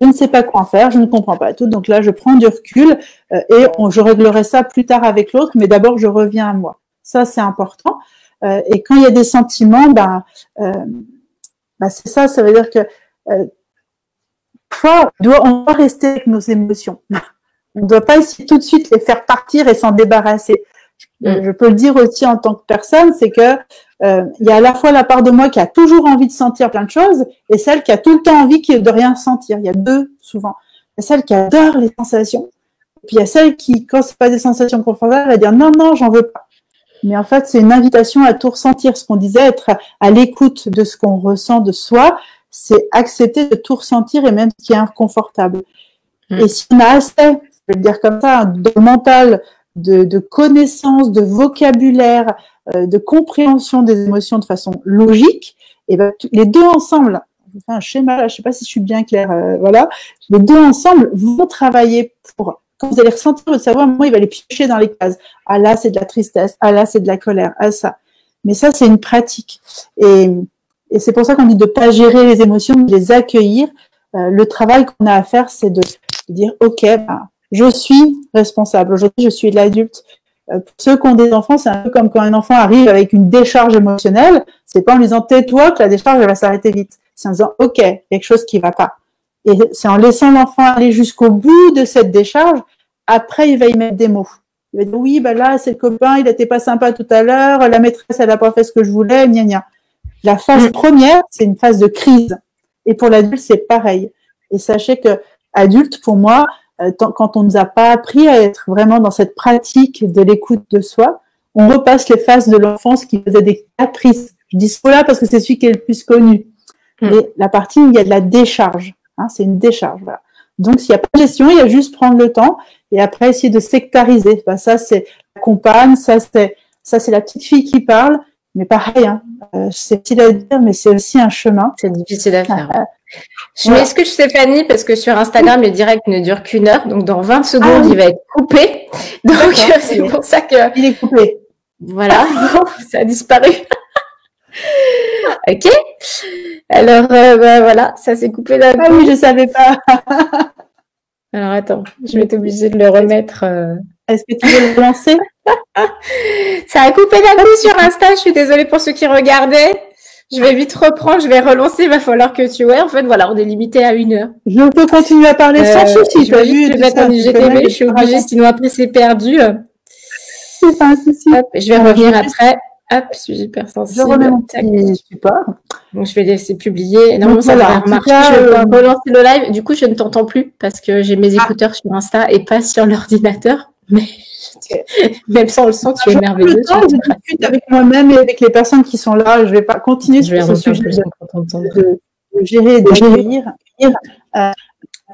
je ne sais pas quoi en faire, je ne comprends pas tout. Donc là, je prends du recul euh, et je réglerai ça plus tard avec l'autre, mais d'abord, je reviens à moi. Ça, c'est important. et quand il y a des sentiments, ben, ben c'est ça, ça veut dire que euh, on doit rester avec nos émotions. On ne doit pas essayer tout de suite les faire partir et s'en débarrasser. Mm. Je peux le dire aussi en tant que personne, c'est que euh, il y a à la fois la part de moi qui a toujours envie de sentir plein de choses et celle qui a tout le temps envie de rien sentir. Il y a deux souvent. Il y a celle qui adore les sensations, et puis il y a celle qui, quand c'est pas des sensations confortables, va dire non non, j'en veux pas. Mais en fait, c'est une invitation à tout ressentir. Ce qu'on disait, être à l'écoute de ce qu'on ressent de soi, c'est accepter de tout ressentir et même ce qui est inconfortable. Mm. Et si on a assez, je vais le dire comme ça, de mental, de, de connaissance, de vocabulaire, euh, de compréhension des émotions de façon logique, et ben, les deux ensemble, je fais un schéma là, je sais pas si je suis bien claire, euh, voilà, les deux ensemble vont travailler pour quand vous allez ressentir votre cerveau, moi, il va les piocher dans les cases. Ah là, c'est de la tristesse. Ah là, c'est de la colère. Ah ça. Mais ça, c'est une pratique. Et, et c'est pour ça qu'on dit de pas gérer les émotions, de les accueillir. Euh, le travail qu'on a à faire, c'est de, dire, OK, bah, je suis responsable. Aujourd'hui, je suis l'adulte. Euh, pour ceux qui ont des enfants, c'est un peu comme quand un enfant arrive avec une décharge émotionnelle. C'est pas en lui disant tais-toi que la décharge elle va s'arrêter vite. C'est en disant OK, quelque chose qui va pas. Et c'est en laissant l'enfant aller jusqu'au bout de cette décharge. Après, il va y mettre des mots. Il va dire oui, bah là, c'est le copain, il n'était pas sympa tout à l'heure, la maîtresse, elle n'a pas fait ce que je voulais, gna gna. La phase mm. première, c'est une phase de crise. Et pour l'adulte, c'est pareil. Et sachez que adulte, pour moi, euh, quand on nous a pas appris à être vraiment dans cette pratique de l'écoute de soi, on repasse les phases de l'enfance qui faisaient des caprices. Je dis cela parce que c'est celui qui est le plus connu. Mm. Mais la partie où il y a de la décharge, hein, c'est une décharge. Voilà. Donc, s'il n'y a pas de gestion, il y a juste prendre le temps et après essayer de sectariser. Ben, ça, c'est la compagne, ça, c'est ça, c'est la petite fille qui parle. Mais pareil, hein, euh, c'est difficile à dire, mais c'est aussi un chemin. C'est difficile à faire. Euh, je m'excuse Stéphanie parce que sur Instagram, le direct ne dure qu'une heure. Donc, dans 20 secondes, ah il va être coupé. Donc, c'est pour ça que... Il est coupé. Voilà, ça a disparu. ok. Alors, euh, bah, voilà, ça s'est coupé d'un Ah oui, je savais pas. Alors, attends, je vais être obligée de le remettre. Euh. Est-ce que tu veux le lancer? Ça a coupé d'un coup sur Insta. Je suis désolée pour ceux qui regardaient. Je vais vite reprendre, je vais relancer. Il va falloir que tu. Ouais, en fait, voilà, on est limité à une heure. Je peux continuer à parler sans euh, souci. Je vais juste mettre en IGTV. Je suis obligée, sinon après c'est perdu. C'est pas un souci. je vais revenir après. Hop, je suis hypersensible. Je remets mon petit support. Donc, je vais laisser publier. Normalement, ça va remarquer. Je vais euh, relancer le live. Du coup, je ne t'entends plus parce que j'ai mes ah. écouteurs sur Insta et pas sur l'ordinateur. Mais même sans le son, tu es merveilleux. Je discute avec moi-même et avec les personnes qui sont là. Je vais pas continuer sur ce sujet de, gérer et de gérer. Euh,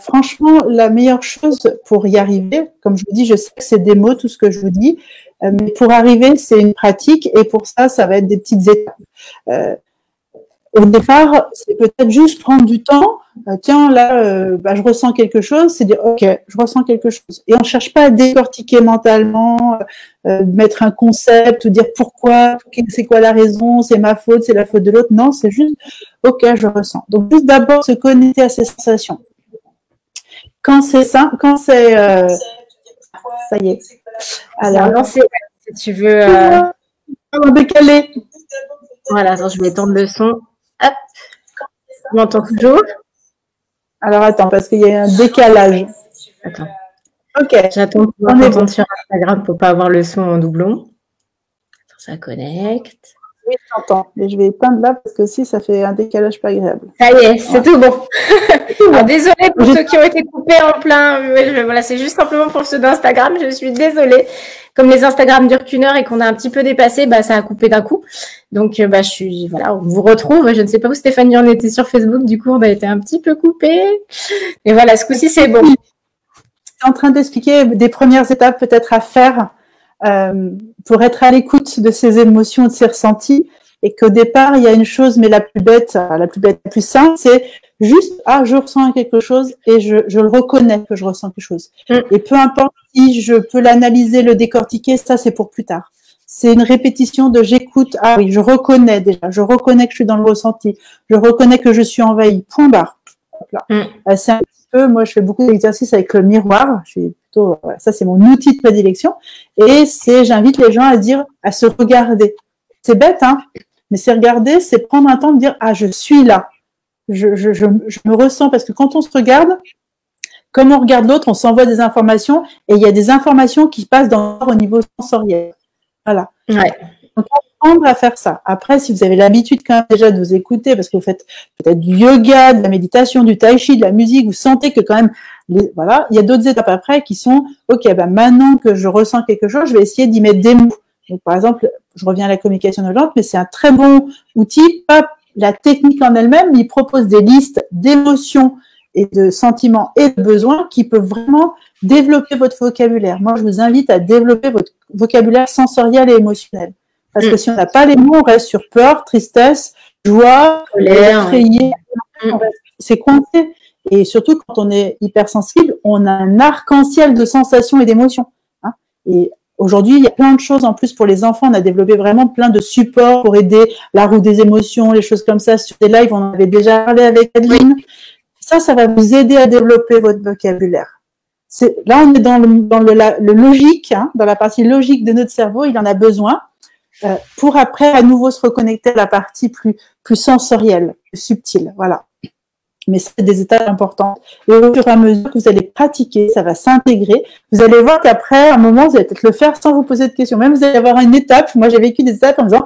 franchement, la meilleure chose pour y arriver, comme je vous dis, je sais que c'est des mots, tout ce que je vous dis, euh, mais pour arriver, c'est une pratique et pour ça, ça va être des petites étapes. Euh, au départ, c'est peut-être juste prendre du temps. Euh, tiens, là, bah, je ressens quelque chose. C'est dire, ok, je ressens quelque chose. Et on cherche pas à décortiquer mentalement, mettre un concept ou dire pourquoi, c'est quoi la raison, c'est ma faute, c'est la faute de l'autre. Non, c'est juste, ok, je ressens. Donc juste d'abord se connecter à ces sensations. Quand c'est ça, quand c'est, ça y est. Alors, si tu veux. Euh... décaler. Voilà, attends, je vais étendre le son. On entend toujours? Alors, attends, parce qu'il y a un décalage. Attends. Ok. J'attends pour entendre sur Instagram pour pas avoir le son en doublon. Ça connecte. Oui, j'entends. Mais je vais éteindre là parce que si ça fait un décalage pas agréable. Ça y est, c'est tout bon. désolée pour ceux qui ont été coupés en plein. Voilà, c'est juste simplement pour ceux d'Instagram. Je suis désolée. Comme les Instagram durent qu'une heure et qu'on a un petit peu dépassé, bah, ça a coupé d'un coup. Donc, euh, bah, je suis, voilà, on vous retrouve. Je ne sais pas où Stéphanie en était sur Facebook. Du coup, on a été un petit peu coupé. Et voilà, ce coup-ci, c'est bon. en train d'expliquer des premières étapes peut-être à faire pour être à l'écoute de ses émotions, de ses ressentis, et qu'au départ, il y a une chose, mais la plus bête, euh, la plus bête, la plus simple, c'est juste, ah, je ressens quelque chose et je, je le reconnais que je ressens quelque chose. Mm. Et peu importe si je peux l'analyser, le décortiquer, ça, c'est pour plus tard. C'est une répétition de j'écoute, ah oui, je reconnais déjà, je reconnais que je suis dans le ressenti, je reconnais que je suis envahi, point barre. Mm. Euh, c'est un petit peu, moi, je fais beaucoup d'exercices avec le miroir, je suis ça c'est mon outil de prédilection. Et c'est, j'invite les gens à dire, à se regarder. C'est bête, hein, mais c'est regarder, c'est prendre un temps de dire, ah, je suis là. Je, je, je, me ressens parce que quand on se regarde, comme on regarde l'autre, on s'envoie des informations et il y a des informations qui passent dans, au niveau sensoriel. Voilà. Ouais. Donc, apprendre à faire ça. Après, si vous avez l'habitude quand même déjà de vous écouter, parce que vous faites peut-être du yoga, de la méditation, du tai chi, de la musique, vous sentez que quand même voilà, il y a d'autres étapes après qui sont, ok, ben maintenant que je ressens quelque chose, je vais essayer d'y mettre des mots. Donc, par exemple, je reviens à la communication non violente, mais c'est un très bon outil, pas la technique en elle-même, mais il propose des listes d'émotions et de sentiments et de besoins qui peuvent vraiment développer votre vocabulaire. Moi, je vous invite à développer votre vocabulaire sensoriel et émotionnel. Parce que si on n'a pas les mots, on reste sur peur, tristesse, joie, colère, effrayé. C'est coincé. Et surtout, quand on est hypersensible, on a un arc-en-ciel de sensations et d'émotions. Hein. et Aujourd'hui, il y a plein de choses en plus pour les enfants. On a développé vraiment plein de supports pour aider la roue des émotions, les choses comme ça. Sur des lives, on en avait déjà parlé avec Adeline. Ça, ça va vous aider à développer votre vocabulaire. Là, on est dans le, dans le, le logique, hein, dans la partie logique de notre cerveau. Il en a besoin euh, pour après à nouveau se reconnecter à la partie plus, plus sensorielle, plus subtile. Voilà mais c'est des étapes importantes. Et au fur et à mesure que vous allez pratiquer, ça va s'intégrer. Vous allez voir qu'après, à un moment, vous allez peut-être le faire sans vous poser de questions. Même vous allez avoir une étape. Moi, j'ai vécu des étapes en me disant,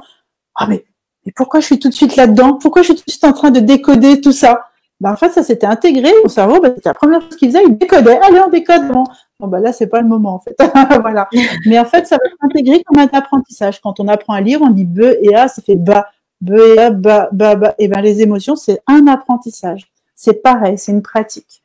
ah, mais, mais pourquoi je suis tout de suite là-dedans? Pourquoi je suis tout de suite en train de décoder tout ça? Ben, en fait, ça s'était intégré. Mon cerveau, ben, c'était la première chose qu'il faisait. Il décodait. Allez, on décode. Bon, bon ben, là, c'est pas le moment, en fait. voilà. Mais en fait, ça va s'intégrer comme un apprentissage. Quand on apprend à lire, on dit be et a, ça fait ba, be et a, ba, ba, ba. Et ben, les émotions, c'est un apprentissage c'est pareil, c'est une pratique.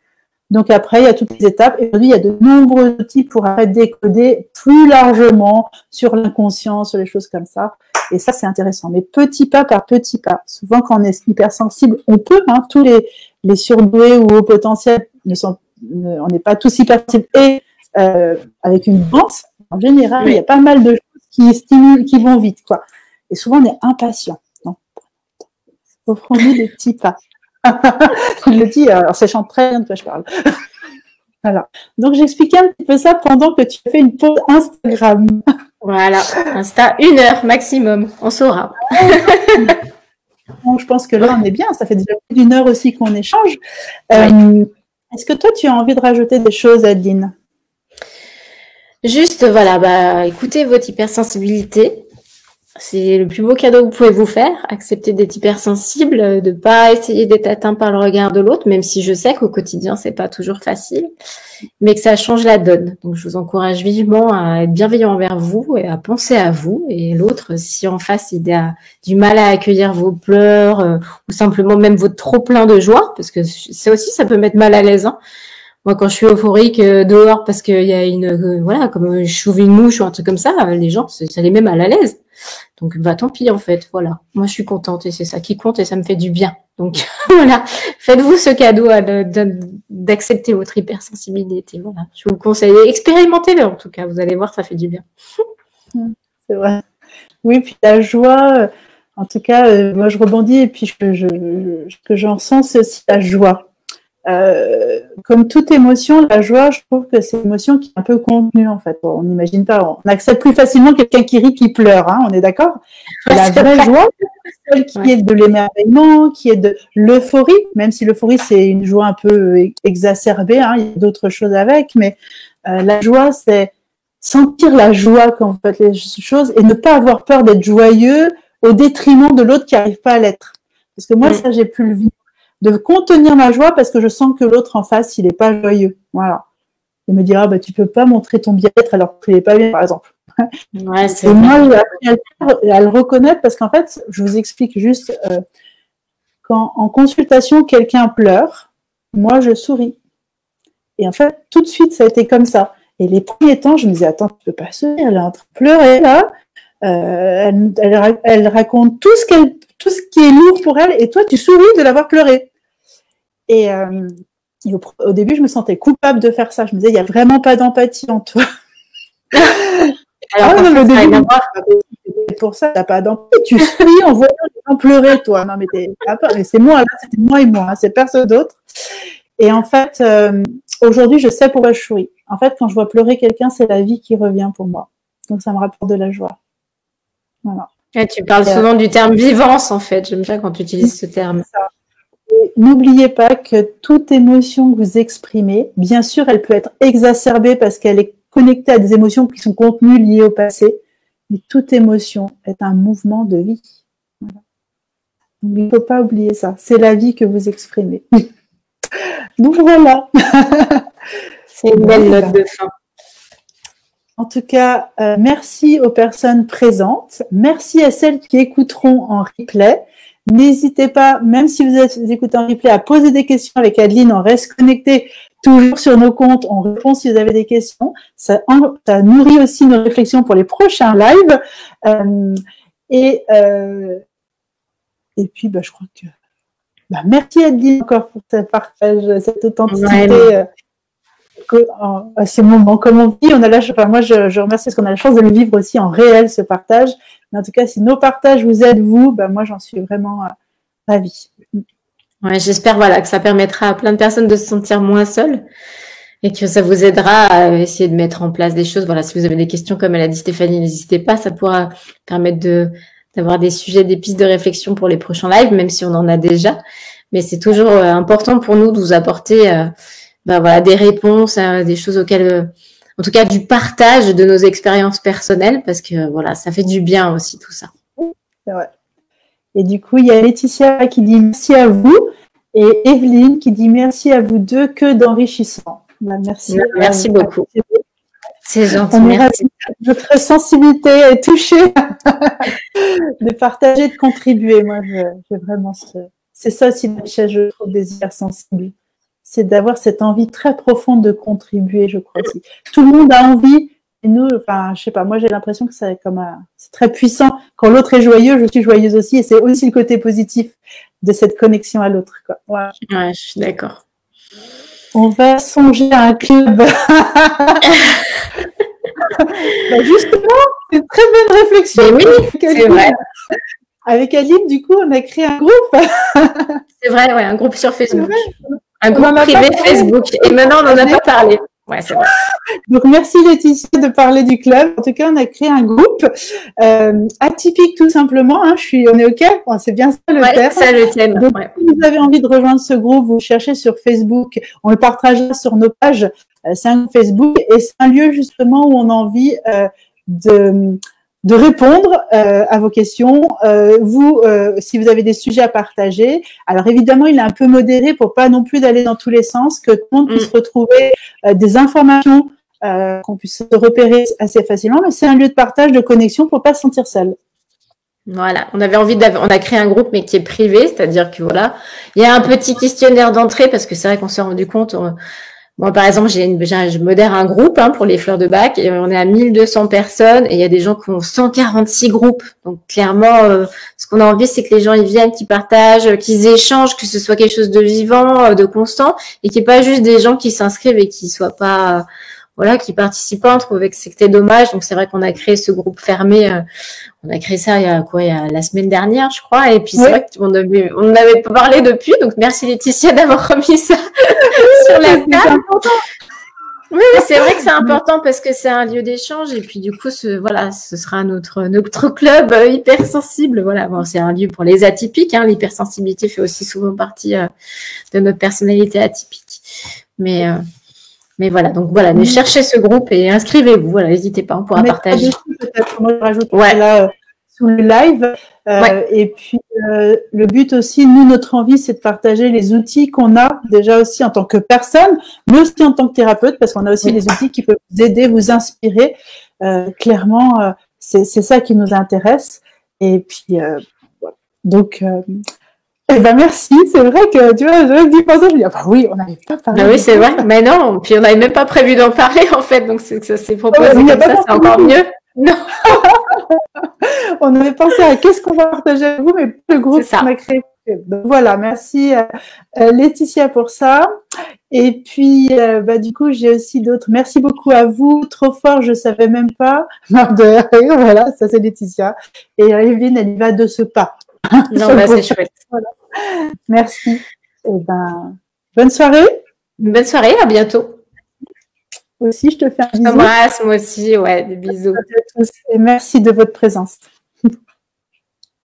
Donc après, il y a toutes les étapes. Et aujourd'hui, il y a de nombreux outils pour décoder plus largement sur l'inconscient, sur les choses comme ça. Et ça, c'est intéressant. Mais petit pas par petit pas. Souvent, quand on est hypersensible, on peut, hein, tous les, les surdoués ou hauts potentiels ne sont, on n'est pas tous hypersensibles. Et euh, avec une danse, en général, il y a pas mal de choses qui stimulent, qui vont vite, quoi. Et souvent, on est impatient. Offrons-nous des petits pas. il le dit, alors ça chante très bien de quoi je parle. voilà. Donc j'expliquais un petit peu ça pendant que tu fais une pause Instagram. Voilà, Insta, une heure maximum, on saura. je pense que là, on est bien. Ça fait déjà plus d'une heure aussi qu'on échange. Euh, est-ce que toi, tu as envie de rajouter des choses, Adeline? Juste, voilà, bah, écoutez votre hypersensibilité. C'est le plus beau cadeau que vous pouvez vous faire, accepter d'être hypersensible, de pas essayer d'être atteint par le regard de l'autre, même si je sais qu'au quotidien c'est pas toujours facile, mais que ça change la donne. Donc je vous encourage vivement à être bienveillant envers vous et à penser à vous et l'autre si en face il a du mal à accueillir vos pleurs euh, ou simplement même votre trop plein de joie, parce que ça aussi ça peut mettre mal à l'aise. Hein. Moi, quand je suis euphorique euh, dehors parce qu'il y a une, euh, voilà, comme je souve une mouche ou un truc comme ça, les gens, ça les met mal à l'aise. Donc, bah, tant pis, en fait. Voilà. Moi, je suis contente et c'est ça qui compte et ça me fait du bien. Donc, voilà. Faites-vous ce cadeau d'accepter votre hypersensibilité. Voilà. Je vous le conseille. Expérimentez-le, en tout cas. Vous allez voir, ça fait du bien. c'est vrai. Oui, puis la joie, euh, en tout cas, euh, moi, je rebondis et puis ce que j'en sens, c'est aussi la joie. Euh, comme toute émotion, la joie, je trouve que c'est une émotion qui est un peu contenue en fait. on n'imagine pas, on accepte plus facilement quelqu'un qui rit, qui pleure, hein, on est d'accord? La vraie joie, celle qui est de l'émerveillement, qui est de l'euphorie, même si l'euphorie c'est une joie un peu exacerbée, hein, il y a d'autres choses avec, mais euh, la joie c'est sentir la joie quand vous faites les choses et ne pas avoir peur d'être joyeux au détriment de l'autre qui n'arrive pas à l'être. Parce que moi, ça, j'ai pu le vivre de contenir ma joie parce que je sens que l'autre en face, il n'est pas joyeux. Voilà. Et me dire, ah, bah, tu peux pas montrer ton bien-être alors qu'il n'est pas bien, par exemple. Ouais, et moi, j'ai appris à le, reconnaître parce qu'en fait, je vous explique juste, euh, quand en consultation, quelqu'un pleure, moi, je souris. Et en fait, tout de suite, ça a été comme ça. Et les premiers temps, je me disais, attends, tu peux pas sourire, elle est en train de pleurer là. Euh, elle, elle, raconte tout ce qu'elle tout ce qui est lourd pour elle, et toi, tu souris de l'avoir pleuré. Et, euh, au, début, je me sentais coupable de faire ça. Je me disais, il n'y a vraiment pas d'empathie en toi. Alors, ah, non, le début, pour ça, tu n'as pas d'empathie. Tu souris en voyant les gens pleurer, toi. Non, mais, mais c'est moi, là, c'était moi et moi, hein, c'est personne d'autre. Et en fait, euh, aujourd'hui, je sais pourquoi je souris. En fait, quand je vois pleurer quelqu'un, c'est la vie qui revient pour moi. Donc, ça me rapporte de la joie. Voilà tu parles souvent du terme vivance, en fait. J'aime bien quand tu utilises ce terme. N'oubliez pas que toute émotion que vous exprimez, bien sûr, elle peut être exacerbée parce qu'elle est connectée à des émotions qui sont contenues liées au passé, mais toute émotion est un mouvement de vie. il ne faut pas oublier ça. C'est la vie que vous exprimez. Donc voilà. C'est une belle note de fin. En tout cas, euh, merci aux personnes présentes. Merci à celles qui écouteront en replay. N'hésitez pas, même si vous êtes écouté en replay, à poser des questions avec Adeline. On reste connecté toujours sur nos comptes. On répond si vous avez des questions. Ça, nourrit aussi nos réflexions pour les prochains lives. Euh, et, euh, et puis, bah, je crois que bah, merci Adeline encore pour ce partage, cette authenticité. À ces moments. Comme on vit, on a la enfin, moi, je, remercie parce qu'on a la chance de le vivre aussi en réel, ce partage. Mais en tout cas, si nos partages vous aident, vous, ben, moi, j'en suis vraiment euh, ravie. Ouais, j'espère voilà, que ça permettra à plein de personnes de se sentir moins seules et que ça vous aidera à essayer de mettre en place des choses. Voilà, si vous avez des questions, comme elle a dit Stéphanie, n'hésitez pas, ça pourra permettre de d'avoir des sujets, des pistes de réflexion pour les prochains lives, même si on en a déjà. Mais c'est toujours euh, important pour nous de vous apporter euh, ben voilà, des réponses, euh, des choses auxquelles, en tout cas, du partage de nos expériences personnelles, parce que voilà, ça fait du bien aussi tout ça. C'est vrai. Et du coup, il y a Laetitia qui dit merci à vous et Evelyne qui dit merci à vous deux, que d'enrichissement. Bah, merci. Merci beaucoup. C'est gentil. Votre sensibilité est touchée de partager, de contribuer. Moi, j'ai vraiment C'est ça aussi la je trouve, des hypersensibles. C'est d'avoir cette envie très profonde de contribuer, je crois aussi. Tout le monde a envie, et nous, enfin, je sais pas, moi j'ai l'impression que c'est comme c'est très puissant. Quand l'autre est joyeux, je suis joyeuse aussi, et c'est aussi le côté positif de cette connexion à l'autre. Ouais, je suis d'accord. On va songer à un club. Bah, justement, c'est une très bonne réflexion. oui, c'est vrai. Avec Aline, du coup, on a créé un groupe. c'est vrai, ouais, un groupe sur Facebook. Un groupe privé Facebook. Et maintenant, on n'en a pas parlé. Ouais, c'est vrai. Donc, merci Laetitia de parler du club. En tout cas, on a créé un groupe euh, atypique tout simplement. Hein. Je suis, on est OK? C'est bien ça le thème. ça le thème. Donc, si vous avez envie de rejoindre ce groupe, vous cherchez sur Facebook. On le partagera sur nos pages. Euh, c'est un Facebook et c'est un lieu justement où on a envie euh, de de répondre euh, à vos questions. Euh, vous, euh, si vous avez des sujets à partager, alors évidemment, il est un peu modéré pour pas non plus d'aller dans tous les sens, que tout le monde puisse mm. retrouver des informations, qu'on puisse se repérer assez facilement. Mais c'est un lieu de partage, de connexion pour pas se sentir seul. Voilà, on avait envie on a créé un groupe mais qui est privé, c'est-à-dire que voilà, il y a un petit questionnaire d'entrée parce que c'est vrai qu'on s'est rendu compte, moi, par exemple, j'ai une, je modère un groupe hein, pour les fleurs de bac et on est à 1200 personnes et il y a des gens qui ont 146 groupes. Donc clairement, euh, ce qu'on a envie, c'est que les gens ils viennent, qu'ils partagent, qu'ils échangent, que ce soit quelque chose de vivant, euh, de constant et qu'il n'y ait pas juste des gens qui s'inscrivent et qui soient pas voilà, qui participent pas. On trouvait que c'était dommage. Donc c'est vrai qu'on a créé ce groupe fermé. Euh, on a créé ça il y a quoi, il y a la semaine dernière, je crois. Et puis c'est vrai qu'on avait, on avait pas parlé depuis. Donc merci Laetitia d'avoir remis ça sur la table. Oui, c'est vrai que c'est important parce que c'est un lieu d'échange et puis du coup, ce, voilà, ce sera notre notre club euh, hypersensible. Voilà, bon, c'est un lieu pour les atypiques. Hein. L'hypersensibilité fait aussi souvent partie euh, de notre personnalité atypique. Mais mais voilà, donc voilà, mais cherchez ce groupe et inscrivez-vous. Voilà, n'hésitez pas, on pourra partager. Peut-être, moi je rajoute là euh, sous le live. Euh, et puis euh, le but aussi, nous, notre envie, c'est de partager les outils qu'on a déjà aussi en tant que personne, mais aussi en tant que thérapeute, parce qu'on a aussi des outils qui peuvent vous aider, vous inspirer. clairement, c'est ça qui nous intéresse. Et puis donc eh ben merci, c'est vrai que tu vois, j'avais dit ça, je dis ah bah oui, on n'avait pas parlé. Ah oui, c'est vrai, mais non, puis on n'avait même pas prévu d'en parler en fait, donc c'est que ça s'est proposé comme ça, c'est encore mieux. Non. on avait pensé à qu'est-ce qu'on va partager avec vous, mais le groupe qu'on a créé. Donc voilà, merci euh, euh, Laetitia pour ça. Et puis, euh, bah, du coup, j'ai aussi d'autres. Merci beaucoup à vous. Trop fort, je savais même pas. voilà, ça c'est Laetitia. Et Evelyne, elle y va de ce pas. Non, bah, c'est chouette. Merci. Et eh ben, bonne soirée. Bonne soirée, à bientôt. Aussi, je te fais un bisou. moi aussi, ouais, des bisous. Et merci de votre présence.